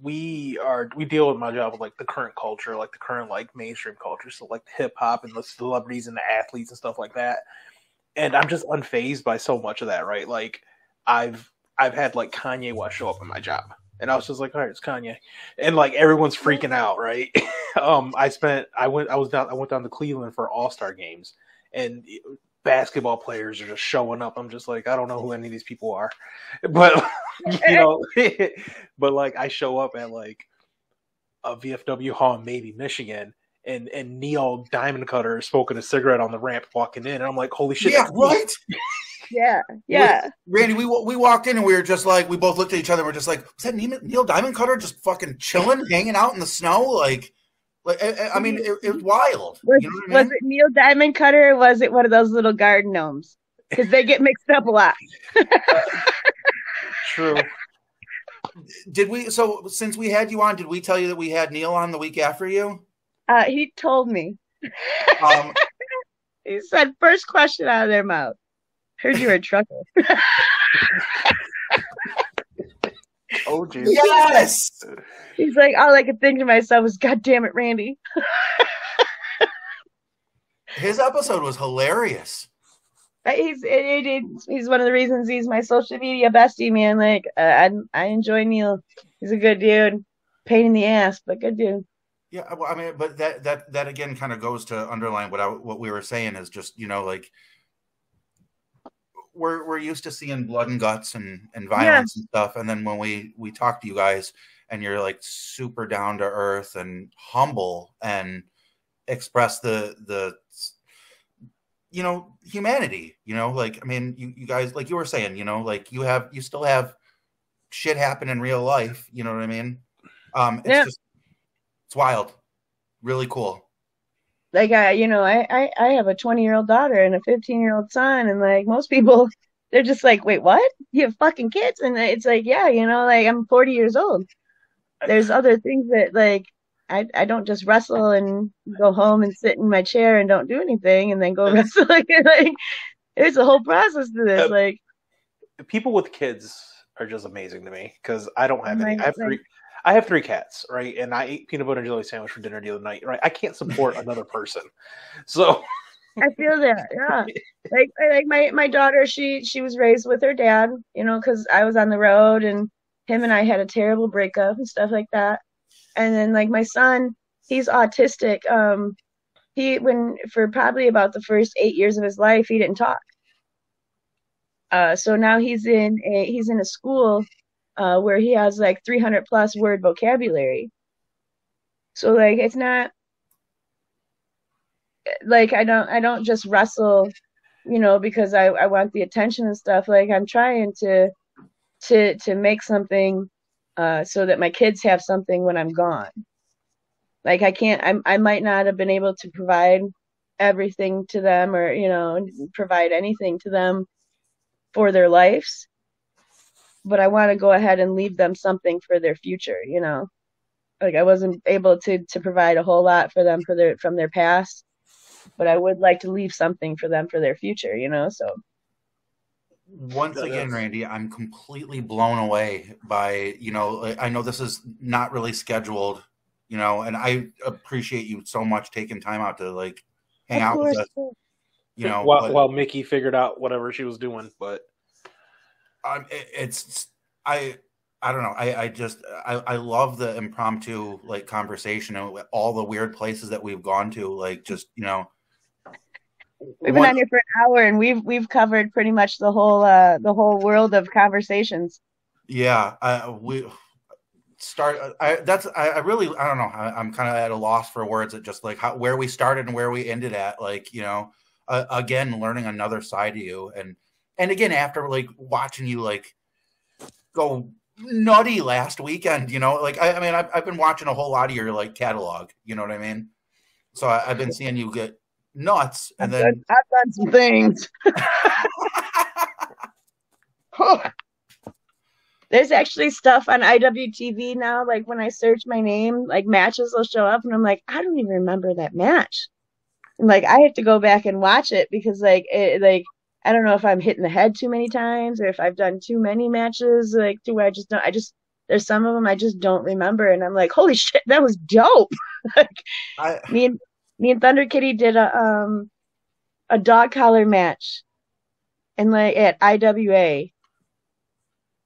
Speaker 2: we are we deal with my job with like the current culture like the current like mainstream culture so like the hip hop and the celebrities and the athletes and stuff like that. And i'm just unfazed by so much of that right? Like i've i've had like kanye west show up in my job and i was just like all right it's kanye. And like everyone's freaking out right? Um i spent i went i was down i went down to cleveland for all-star games and basketball players are just showing up. I'm just like, I don't know who any of these people are, but you know, but like I show up at like a VFW hall in maybe Michigan, and and Neil Diamond Cutter is smoking a cigarette on the ramp walking in, and I'm like, holy shit,
Speaker 1: yeah right
Speaker 3: yeah, yeah.
Speaker 1: randi we we walked in and we were just like we both looked at each other and we're just like was that neil, neil diamond cutter just fucking chilling hanging out in the snow like like I, I- I mean it, it was wild
Speaker 3: Was,
Speaker 1: you know what I
Speaker 3: was
Speaker 1: mean?
Speaker 3: it Neil Diamond Cutter or was it one of those little garden gnomes? Because they get mixed up a lot.
Speaker 2: True.
Speaker 1: did we so since we had you on did we tell you that we had neil on the week after you
Speaker 3: Uh, he told me.
Speaker 1: um
Speaker 3: He said, first question out of their mouth. Heard you were a trucker.
Speaker 2: Oh, jeez.
Speaker 1: yes
Speaker 3: He's like, all I could think to myself was, God damn it, Randi.
Speaker 1: his episode was hilarious
Speaker 3: But He's it, it, it- he's one of the reasons he's my social media bestie, man. Like, uh, I I enjoy Neil. He's a good dude. Pain in the ass, but good dude.
Speaker 1: Yeah, well, I mean, but that that that again kind of goes to underline what I what we were saying is just you know like we're we're used to seeing blood and guts and and violence and stuff, and then when we we talk to you guys and you're like super down to earth and humble and express the the you know humanity, you know, like I mean, you you guys like you were saying, you know, like you have you still have shit happen in real life, you know what I mean? Um, it's
Speaker 3: Yeah.
Speaker 1: just it's wild. Really cool.
Speaker 3: Like, I, you know, I, I, I have a 20 year old daughter and a 15 year old son, and like most people, they're just like, wait, what? You have fucking kids? And it's like, yeah, you know, like I'm 40 years old. There's other things that like I I don't just wrestle and go home and sit in my chair and don't do anything and then go wrestle. like, like there's a whole process to this.
Speaker 2: Uh,
Speaker 3: Like,
Speaker 2: People with kids are just amazing to me because I don't have any. I have three. I have three cats, right? And I ate peanut butter and jelly sandwich for dinner the other night, right? I can't support another person, so
Speaker 3: I feel that, yeah. Like, like my my daughter, she she was raised with her dad, you know, because I was on the road and him and I had a terrible breakup and stuff like that. And then like my son, he's autistic. Um, he when for probably about the first eight years of his life, he didn't talk. Uh, so now he's in a he's in a school uh, where he has like 300 plus word vocabulary. So like it's not like I don't I don't just wrestle, you know, because I I want the attention and stuff. Like I'm trying to to to make something uh, so that my kids have something when I'm gone. Like I can't I I might not have been able to provide everything to them or you know provide anything to them for their lives but i want to go ahead and leave them something for their future you know like i wasn't able to to provide a whole lot for them for their from their past but i would like to leave something for them for their future you know so
Speaker 1: once again randi i'm completely blown away by you know i know this is not really scheduled you know and i appreciate you so much taking time out to like hang out with us. You know,
Speaker 2: while, but, while Mickie figured out whatever she was doing, but
Speaker 1: um, it, it's I I don't know. I, I just I, I love the impromptu like conversation and all the weird places that we've gone to. Like just you know,
Speaker 3: we've been on here for an hour and we've we've covered pretty much the whole uh the whole world of conversations.
Speaker 1: Yeah, I, we start I that's I, I really I don't know I, am kind of at a loss for words at just like how where we started and where we ended at like you know uh, again learning another side of you and and again after like watching you like go nutty last weekend you know like I, I mean I've, I've been watching a whole lot of your like catalog you know what I mean so I, have been seeing you get nuts and
Speaker 3: I've
Speaker 1: then
Speaker 3: done, I've done some things. There's actually stuff on IWTV now. Like when I search my name, like matches will show up, and I'm like, I don't even remember that match. And like I have to go back and watch it because like it, like I don't know if I'm hitting the head too many times or if I've done too many matches like to where I just don't. I just there's some of them I just don't remember, and I'm like, holy shit, that was dope. like I, me and me and Thunder Kitty did a um a dog collar match, and like at IWA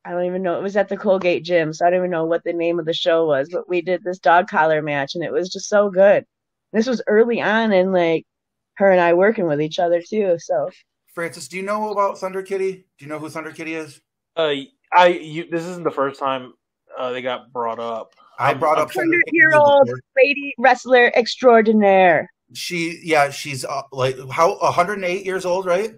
Speaker 3: I don't even know. It was at the Colgate gym, so I don't even know what the name of the show was. But we did this dog collar match, and it was just so good. This was early on, and like her and I working with each other too. So,
Speaker 1: Francis, do you know about Thunder Kitty? Do you know who Thunder Kitty is?
Speaker 2: Uh, I you, this isn't the first time uh, they got brought up.
Speaker 1: I brought up
Speaker 3: hundred year old lady wrestler extraordinaire.
Speaker 1: She, yeah, she's uh, like how 108 years old, right?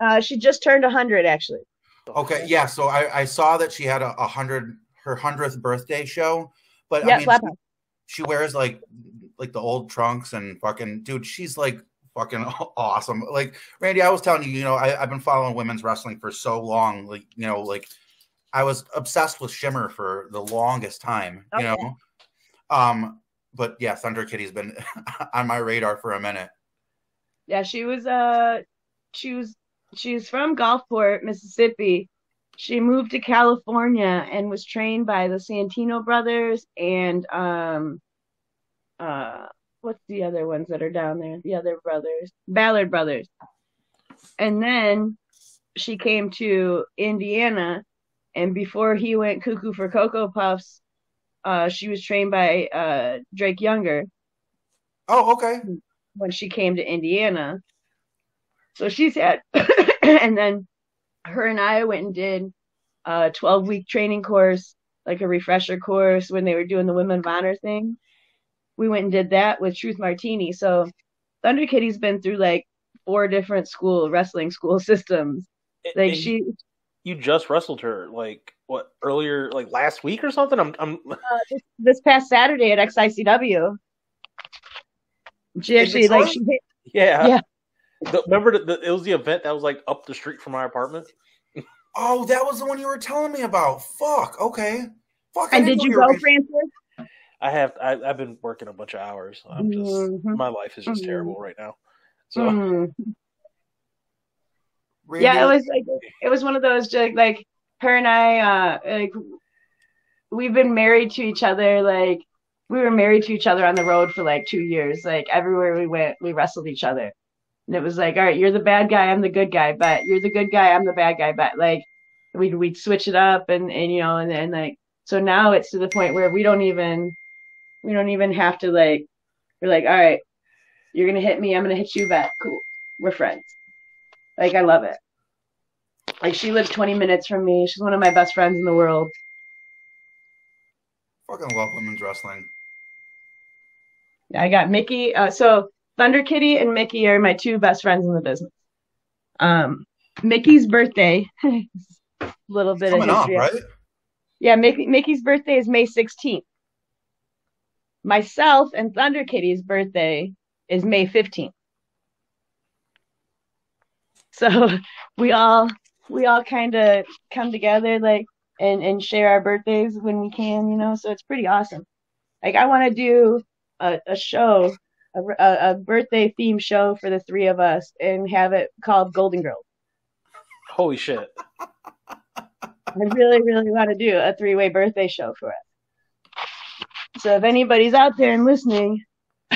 Speaker 3: Uh, she just turned 100 actually.
Speaker 1: Okay, yeah. So I, I saw that she had a, a hundred her hundredth birthday show, but
Speaker 3: yeah,
Speaker 1: I mean, she, she, wears like like the old trunks and fucking dude. She's like fucking awesome. Like Randi, I was telling you, you know, I, I've been following women's wrestling for so long. Like you know, like I was obsessed with Shimmer for the longest time. You know, um, but yeah, Thunder Kitty's been on my radar for a minute.
Speaker 3: Yeah, she was uh she was she's from Gulfport, Mississippi. She moved to California and was trained by the Santino brothers and um uh what's the other ones that are down there? The other brothers, Ballard brothers. And then she came to Indiana and before he went cuckoo for Cocoa Puffs, uh, she was trained by uh, Drake Younger.
Speaker 1: Oh, okay.
Speaker 3: When she came to Indiana. So she's had and then her and I went and did a 12 week training course, like a refresher course when they were doing the Women of Honor thing. We went and did that with Truth Martini. So Thunder Kitty's been through like four different school wrestling school systems. Like and she,
Speaker 2: you just wrestled her like what earlier, like last week or something. I'm, I'm...
Speaker 3: Uh, this, this, past Saturday at XICW. She actually like she hit,
Speaker 2: yeah, yeah. The, remember the, the, it was the event that was like up the street from my apartment.
Speaker 1: oh, that was the one you were telling me about. Fuck. Okay. Fuck.
Speaker 3: And did you go. Francis?
Speaker 2: I have. I, have been working a bunch of hours. I'm just. Mm-hmm. My life is just mm-hmm. terrible right now. So. Mm-hmm.
Speaker 3: Yeah, it was like it was one of those like, like her and I uh like we've been married to each other like we were married to each other on the road for like two years. Like everywhere we went, we wrestled each other. And it was like, all right, you're the bad guy, I'm the good guy, but you're the good guy, I'm the bad guy, but like we'd we'd switch it up and and you know and and like so now it's to the point where we don't even we don't even have to like we're like, all right, you're gonna hit me, I'm gonna hit you back. Cool. We're friends. Like I love it. Like she lives 20 minutes from me. She's one of my best friends in the world.
Speaker 1: Fucking love women's wrestling.
Speaker 3: I got Mickie. Uh, so Thunder Kitty and Mickie are my two best friends in the business. Um, Mickie's birthday, little bit
Speaker 1: Coming
Speaker 3: of
Speaker 1: up,
Speaker 3: history.
Speaker 1: right?
Speaker 3: Yeah, Mickie, Mickie's birthday is May 16th. Myself and Thunder Kitty's birthday is May 15th. So we all we all kind of come together like and and share our birthdays when we can, you know. So it's pretty awesome. Like I want to do a, a show, a, a, a birthday theme show for the three of us, and have it called Golden Girls.
Speaker 2: Holy shit!
Speaker 3: I really, really want to do a three way birthday show for it. So if anybody's out there and listening,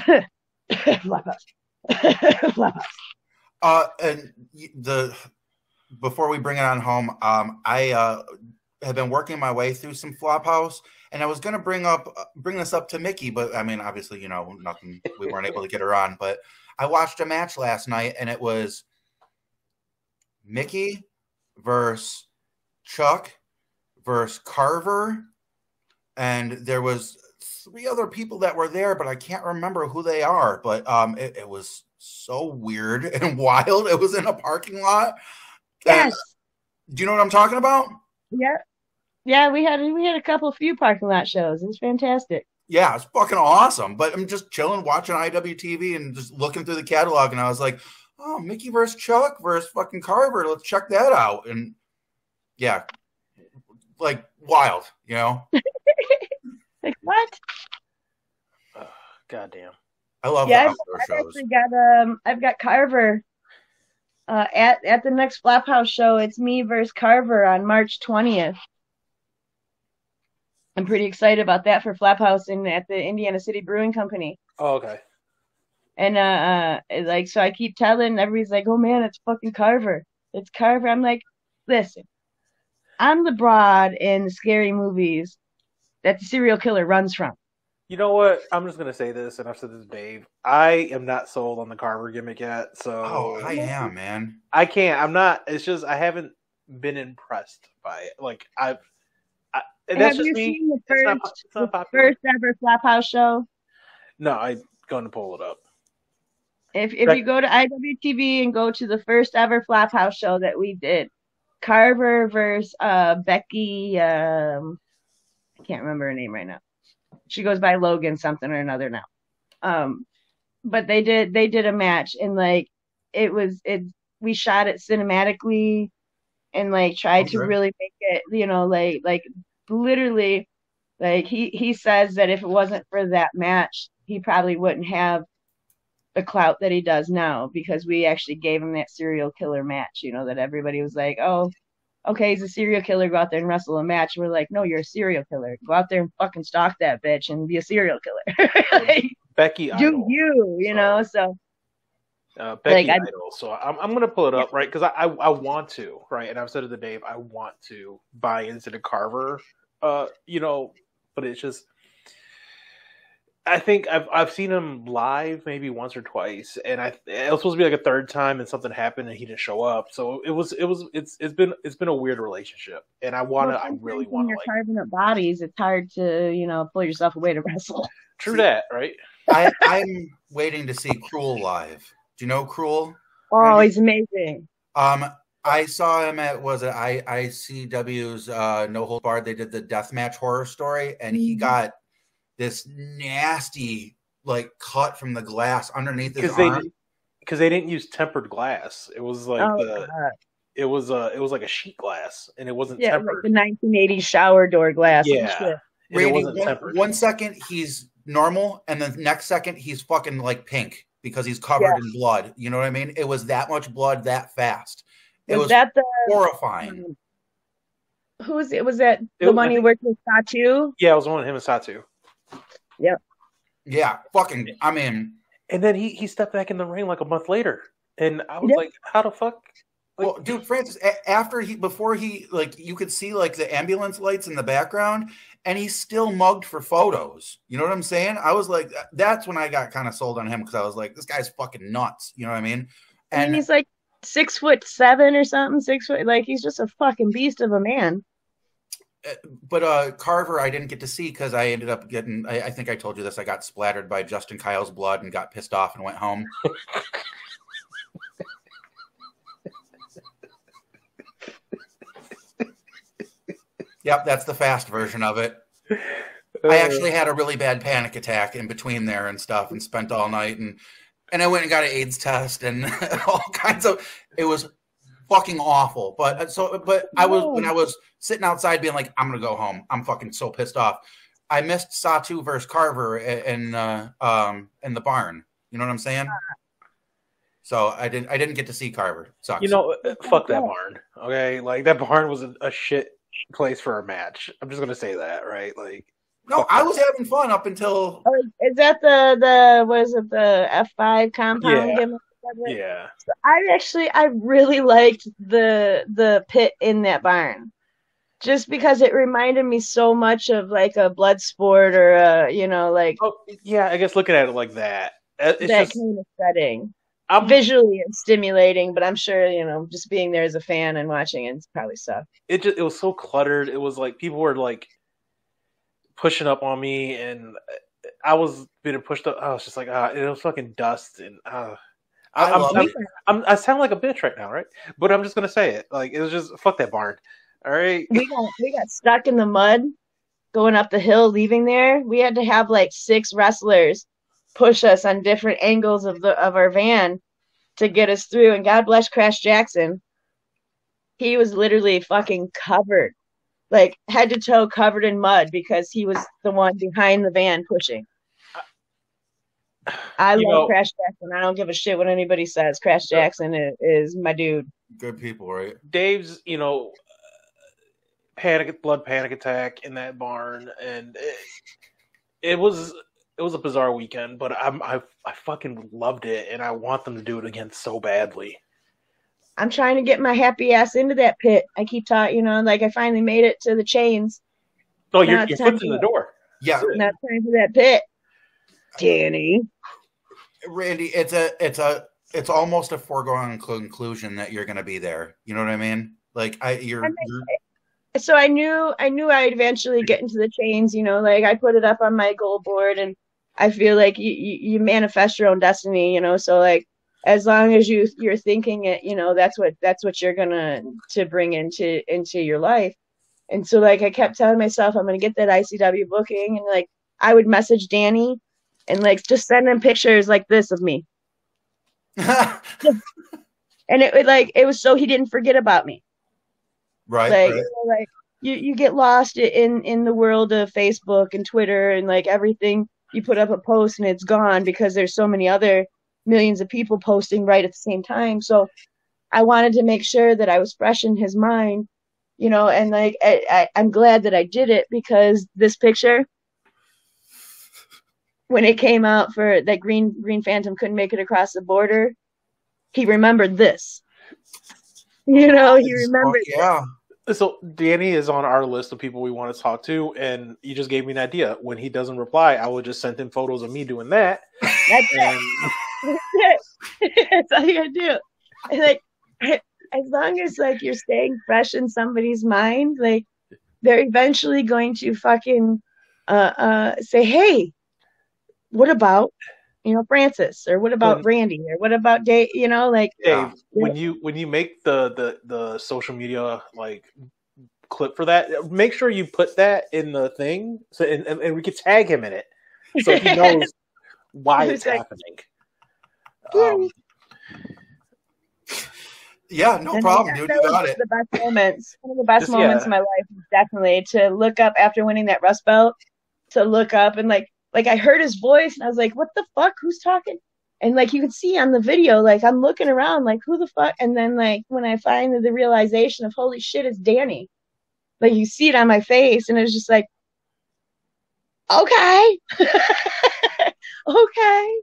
Speaker 3: flop us. flop us.
Speaker 1: Uh, and the before we bring it on home, um, I uh, have been working my way through some Flophouse, and I was going to bring up uh, bring this up to Mickie, but I mean, obviously, you know, nothing. We weren't able to get her on, but I watched a match last night, and it was Mickie versus Chuck versus Carver, and there was three other people that were there, but I can't remember who they are. But um, it, it was so weird and wild. It was in a parking lot. And-
Speaker 3: Yes.
Speaker 1: do you know what I'm talking about?
Speaker 3: Yeah. Yeah, we had we had a couple few parking lot shows. It was fantastic.
Speaker 1: Yeah, it's fucking awesome. But I'm just chilling, watching IWTV and just looking through the catalog, and I was like, "Oh, Mickie versus Chuck versus fucking Carver. Let's check that out." And yeah, like wild, you know.
Speaker 3: Like what?
Speaker 2: Goddamn.
Speaker 1: I love
Speaker 3: Yeah,
Speaker 1: the
Speaker 3: I've, I've actually got um I've got Carver uh at at the next Flophouse show. It's me versus Carver on March twentieth. I'm pretty excited about that for Flophouse in at the Indiana City Brewing Company.
Speaker 2: Oh, okay.
Speaker 3: And uh, uh like so I keep telling everybody's like, Oh man, it's fucking Carver. It's Carver. I'm like, listen, I'm the broad in the scary movies that the serial killer runs from.
Speaker 2: You know what? I'm just gonna say this, and I've said this, to Dave. I am not sold on the Carver gimmick yet, so
Speaker 1: Oh, I am, man.
Speaker 2: I can't. I'm not. It's just I haven't been impressed by it. Like I've. I, and that's
Speaker 3: Have
Speaker 2: just
Speaker 3: you
Speaker 2: me.
Speaker 3: seen the
Speaker 2: It's
Speaker 3: first
Speaker 2: not, po- it's not
Speaker 3: the first ever Flophouse show?
Speaker 2: No, I'm going to pull it up.
Speaker 3: If if
Speaker 2: Right.
Speaker 3: you go to IWTV and go to the first ever Flophouse show that we did, Carver versus uh Becky um I can't remember her name right now. She goes by Logan something or another now. Um but they did they did a match and like it was it we shot it cinematically and like tried to really make it you know like like literally like he he says that if it wasn't for that match he probably wouldn't have the clout that he does now because we actually gave him that serial killer match you know that everybody was like oh okay he's a serial killer go out there and wrestle a match we're like no you're a serial killer go out there and fucking stalk that bitch and be a serial killer like,
Speaker 2: Becky
Speaker 3: do
Speaker 2: Idol.
Speaker 3: you you know so
Speaker 2: uh, Becky
Speaker 3: Like, I-
Speaker 2: Idol. So I'm I'm gonna pull it up right because I, I I want to right, and I've said it to Dave. I want to buy into the Carver, uh, you know, but it's just. I think I've I've seen him live maybe once or twice, and I it was supposed to be like a third time, and something happened and he didn't show up. So it was it was it's it's been it's been a weird relationship, and I wanna
Speaker 3: Well,
Speaker 2: I really
Speaker 3: when
Speaker 2: want to
Speaker 3: you're
Speaker 2: like
Speaker 3: carving up bodies it's hard to you know pull yourself away to wrestle
Speaker 2: true that right.
Speaker 1: I, I'm waiting to see Cruel live. Do you know Cruel?
Speaker 3: oh he's amazing
Speaker 1: Um, I saw him at was it I ICW's uh, No Hold Barred. They did the death match horror story, and he
Speaker 3: Mhm.
Speaker 1: got this nasty like cut from the glass underneath his
Speaker 2: because they
Speaker 1: arm.
Speaker 2: because they didn't use tempered glass. It was like
Speaker 3: oh
Speaker 2: the it was a it was like a sheet glass and it wasn't
Speaker 3: yeah like the 1980s shower door glass
Speaker 2: Yeah.
Speaker 3: shit.
Speaker 2: and it wasn't
Speaker 1: one,
Speaker 2: tempered.
Speaker 1: one second he's normal, and the next second he's fucking like pink because he's covered in blood. You know what I mean? It was that much blood that fast. It
Speaker 3: was,
Speaker 1: was
Speaker 3: that the
Speaker 1: horrifying.
Speaker 3: Um, who was it was that
Speaker 2: It
Speaker 3: the
Speaker 2: was-
Speaker 3: one
Speaker 2: I
Speaker 3: he
Speaker 2: think-
Speaker 3: worked with Satu
Speaker 2: yeah, it was one of him and Satu.
Speaker 1: Yeah, Yeah. fucking. I mean,
Speaker 2: And then he he stepped back in the ring like a month later, and I was
Speaker 3: Yeah.
Speaker 2: like, how the fuck? Like,
Speaker 1: well, dude, Francis, after he, before he, like, you could see like the ambulance lights in the background, and he's still mugged for photos. You know what I'm saying? I was like, that's when I got kind of sold on him because I was like, this guy's fucking nuts. You know what I mean?
Speaker 3: I mean
Speaker 1: And
Speaker 3: he's like six foot seven or something. Six foot, like he's just a fucking beast of a man.
Speaker 1: But uh Carver, I didn't get to see because I ended up getting. I, I think I told you this. I got splattered by Justin Kyle's blood and got pissed off and went home. yep, that's the fast version of it. I actually had a really bad panic attack in between there and stuff, and spent all night and and I went and got an AIDS test and all kinds of. It was fucking awful. But uh, so, but I was when I was sitting outside being like, I'm gonna go home. I'm fucking so pissed off. I missed Satu versus Carver in uh, um in the barn. You know what I'm saying? So I didn't I didn't get to see Carver. Sucks.
Speaker 2: You know, uh, fuck that barn. Okay, like that barn was a, a shit place for a match. I'm just gonna say that, right? Like,
Speaker 1: no, I was having fun up until
Speaker 3: Oh, is that the the was it the F five compound?
Speaker 2: Yeah.
Speaker 3: gimmick?
Speaker 2: Yeah.
Speaker 3: I actually I really liked the the pit in that barn. Just because it reminded me so much of like a blood sport or a you know like
Speaker 2: Oh, yeah. I guess looking at it like that, uh, it's
Speaker 3: that
Speaker 2: just
Speaker 3: kind of setting.
Speaker 2: I'm
Speaker 3: Visually and stimulating, but I'm sure you know just being there as a fan and watching it's probably sucked.
Speaker 2: it just it was so cluttered. It was like people were like pushing up on me, and I was being pushed up. I was just like, ah, it was fucking dust, and uh, I,
Speaker 1: I
Speaker 2: I'm, I'm. I'm, I sound like a bitch right now, right? But I'm just gonna say it. Like it was just fuck that barn. All right.
Speaker 3: we got we got stuck in the mud going up the hill leaving there we had to have like six wrestlers push us on different angles of the of our van to get us through and god bless crash jackson he was literally fucking covered like head to toe covered in mud because he was the one behind the van pushing i love
Speaker 2: know-
Speaker 3: crash jackson i don't give a shit what anybody says crash jackson is, is my dude
Speaker 1: good people, right?
Speaker 2: Dave's, you know, uh, panic, blood panic attack in that barn, and it, it was it was a bizarre weekend. But I'm I I fucking loved it, and I want them to do it again so badly.
Speaker 3: I'm trying to get my happy ass into that pit. I keep talking, you know, like I finally made it to the chains.
Speaker 2: Oh,
Speaker 3: Now
Speaker 2: your
Speaker 3: it's
Speaker 2: your
Speaker 3: time
Speaker 2: foot's in the door.
Speaker 1: Yeah,
Speaker 3: Now it's time for that pit. Danny.
Speaker 1: Randi, it's a it's a it's almost a foregone conclusion that you're going to be there. You know what I mean? Like I, you're,
Speaker 3: I mean,
Speaker 1: you're
Speaker 3: So I knew I knew I'd eventually get into the chains, you know, like I put it up on my goal board and I feel like you, you, you manifest your own destiny, you know, so like as long as you you're thinking it, you know, that's what that's what you're gonna to bring into into your life. And so like I kept telling myself I'm gonna get that ICW booking and like I would message Danny and like just send him pictures like this of me. And it would like it was so he didn't forget about me.
Speaker 1: right,
Speaker 3: like
Speaker 1: right.
Speaker 3: you know, like you, you get lost in in the world of Facebook and Twitter and like everything you put up a post and it's gone because there's so many other millions of people posting right at the same time. So I wanted to make sure that I was fresh in his mind, you know, and like I, I, I'm glad that I did it because this picture when it came out for that green green phantom couldn't make it across the border, he remembered this. You know, he remembered
Speaker 1: yeah.
Speaker 2: So Danny is on our list of people we want to talk to, and you just gave me an idea. When he doesn't reply, I will just send him photos of me doing that.
Speaker 3: that's
Speaker 2: And
Speaker 3: That's all you gotta do. And like, as long as like you're staying fresh in somebody's mind, like they're eventually going to fucking uh uh say, hey, what about you know Francis or what about
Speaker 2: Well-
Speaker 3: Randi or what about Dave? You know, like
Speaker 2: Dave, when you when you make the the the social media like clip for that, make sure you put that in the thing, so and, and, and we can tag him in it, so he knows why it's
Speaker 3: It's like-
Speaker 2: happening.
Speaker 3: Danny.
Speaker 2: Um,
Speaker 1: Yeah, no
Speaker 3: And
Speaker 1: problem, dude. You got it.
Speaker 3: The best moments, one of the best
Speaker 2: Just,
Speaker 3: moments
Speaker 2: yeah.
Speaker 3: of my life definitely to look up after winning that Rust Belt, to look up and like, like I heard his voice and I was like, what the fuck? Who's talking? And like you can see on the video, like I'm looking around, like who the fuck? And then like when I find the realization of holy shit, it's Danny. Like you see it on my face, and it was just like, okay, okay.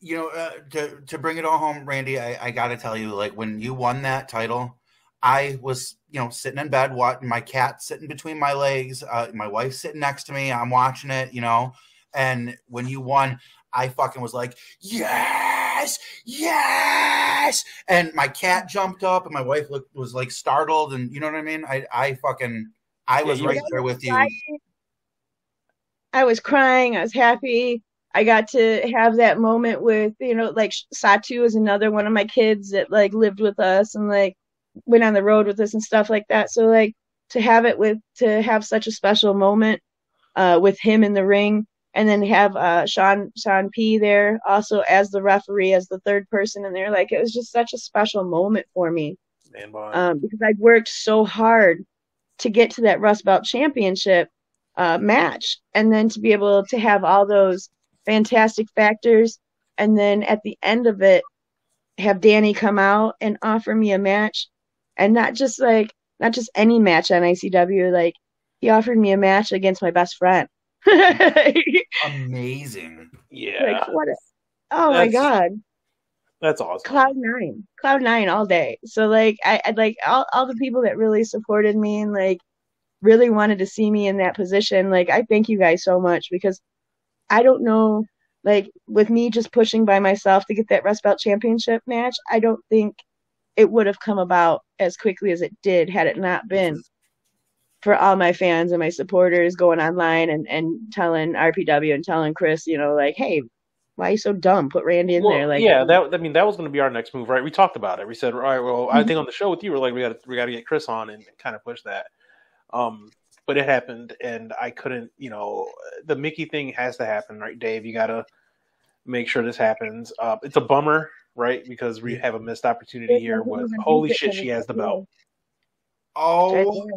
Speaker 1: you know, uh, to to bring it all home, Randi, I, I got to tell you, like when you won that title, I was, you know, sitting in bed, watching my cat sitting between my legs, uh, my wife sitting next to me. I'm watching it, you know, and when you won, I fucking was like, yes. yes. And my cat jumped up, and my wife looked, was like startled, and you know what I mean. I I fucking I was
Speaker 2: you
Speaker 1: right there with you.
Speaker 3: I was crying. I was happy. I got to have that moment with, you know, like Satu is another one of my kids that like lived with us and like went on the road with us and stuff like that. So like to have it with to have such a special moment uh with him in the ring and then have uh Sean Sean P there also as the referee as the third person in there. Like it was just such a special moment for me. Um because I'd worked so hard to get to that Rust Belt championship uh match and then to be able to have all those fantastic factors and then at the end of it have Danny come out and offer me a match. And not just like not just any match on ICW like he offered me a match against my best friend
Speaker 1: Amazing.
Speaker 2: yeah,
Speaker 3: what a, oh my god
Speaker 2: that's awesome.
Speaker 3: cloud nine cloud nine all day so like I, i'd like all, all the people that really supported me and like really wanted to see me in that position like i thank you guys so much because i don't know like with me just pushing by myself to get that rust belt championship match i don't think it would have come about as quickly as it did had it not been for all my fans and my supporters going online and, and telling rpw and telling chris you know like hey why are you so dumb put randi in
Speaker 2: Well,
Speaker 3: there like
Speaker 2: yeah, that I mean that was going to be our next move, right? We talked about it. We said, all right, well, I think on the show with you, we're like, we got to we got to get Chris on and kind of push that. Um, but it happened, and I couldn't. You know, the Mickie thing has to happen, right, Dave? You got to make sure this happens. Uh, it's a bummer, right? Because we have a missed opportunity
Speaker 3: It
Speaker 2: here. With holy shit, she has the belt.
Speaker 1: Oh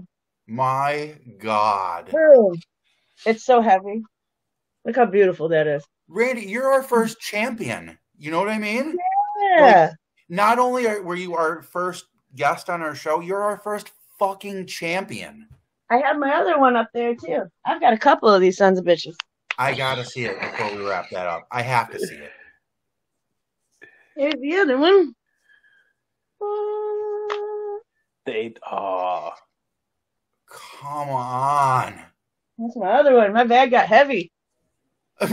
Speaker 1: my god,
Speaker 3: Boom. It's so heavy. Look how beautiful that is.
Speaker 1: Randi, you're our first champion. You know what I mean?
Speaker 3: Yeah.
Speaker 1: Not only are, were you our first guest on our show, you're our first fucking champion.
Speaker 3: I have my other one up there too. I've got a couple of these sons of bitches.
Speaker 1: I gotta see it before we wrap that up. I have to see it.
Speaker 3: Here's the other one.
Speaker 2: They, oh,
Speaker 1: Come on.
Speaker 3: That's my other one. My bag got heavy.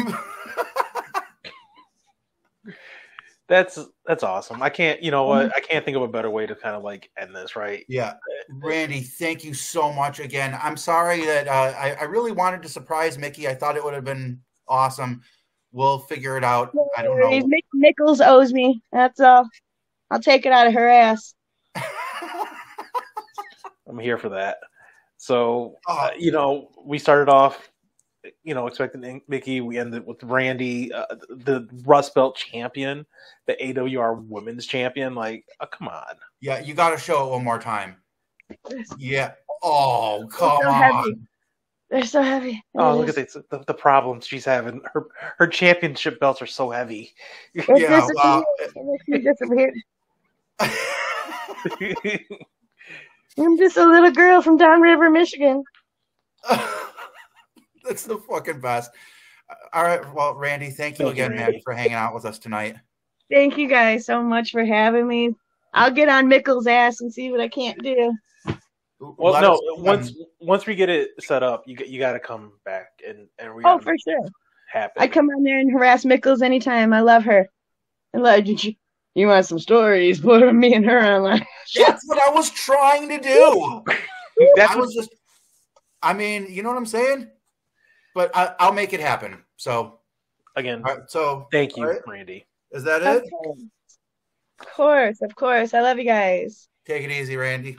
Speaker 2: that's that's awesome. I can't, you know what? I can't think of a better way to kind of like end this, right?
Speaker 1: yeah, Randi, thank you so much again. I'm sorry that uh, I, I really wanted to surprise Mickie. I thought it would have been awesome. We'll figure it out. I don't know.
Speaker 3: Mick Nichols owes me. That's all. I'll take it out of her ass.
Speaker 2: I'm here for that. So,
Speaker 1: Oh.
Speaker 2: uh, you know, we started off, you know, expecting Mickie. We ended with Randi, uh, the Rust Belt champion, the AWR Women's champion. Like, oh, come on.
Speaker 1: yeah, you got to show it one more time. Yeah. Oh, come
Speaker 3: so
Speaker 1: on.
Speaker 3: heavy. They're so heavy.
Speaker 2: Oh,
Speaker 3: It
Speaker 2: look at this, the, the problems she's having. Her her championship belts are so heavy.
Speaker 3: It
Speaker 1: Yeah,
Speaker 3: disappeared.
Speaker 1: wow.
Speaker 3: It disappeared. I'm just a little girl from Downriver, Michigan.
Speaker 1: That's the fucking best. All right. Well, Randi, thank you
Speaker 2: Thank you,
Speaker 1: again, man, for hanging out with us tonight.
Speaker 3: Thank you guys so much for having me. I'll get on Mickle's ass and see what I can't do.
Speaker 2: well,
Speaker 1: Let
Speaker 2: no,
Speaker 1: us-
Speaker 2: once once we get it set up, you got you got to come back and and we
Speaker 3: Oh, for sure.
Speaker 2: happen.
Speaker 3: I come on there and harass Mickles anytime. I love her. I love you. You want some stories? Put me and her online.
Speaker 1: That's what I was trying to do.
Speaker 2: That's
Speaker 1: I was just, I mean, you know what I'm saying? But I, I'll make it happen. So,
Speaker 2: again.
Speaker 1: all right, so
Speaker 2: Thank you,
Speaker 1: all right.
Speaker 2: Randi.
Speaker 1: is that
Speaker 3: Okay.
Speaker 1: it?
Speaker 3: Of course, of course. I love you guys.
Speaker 1: Take it easy, Randi.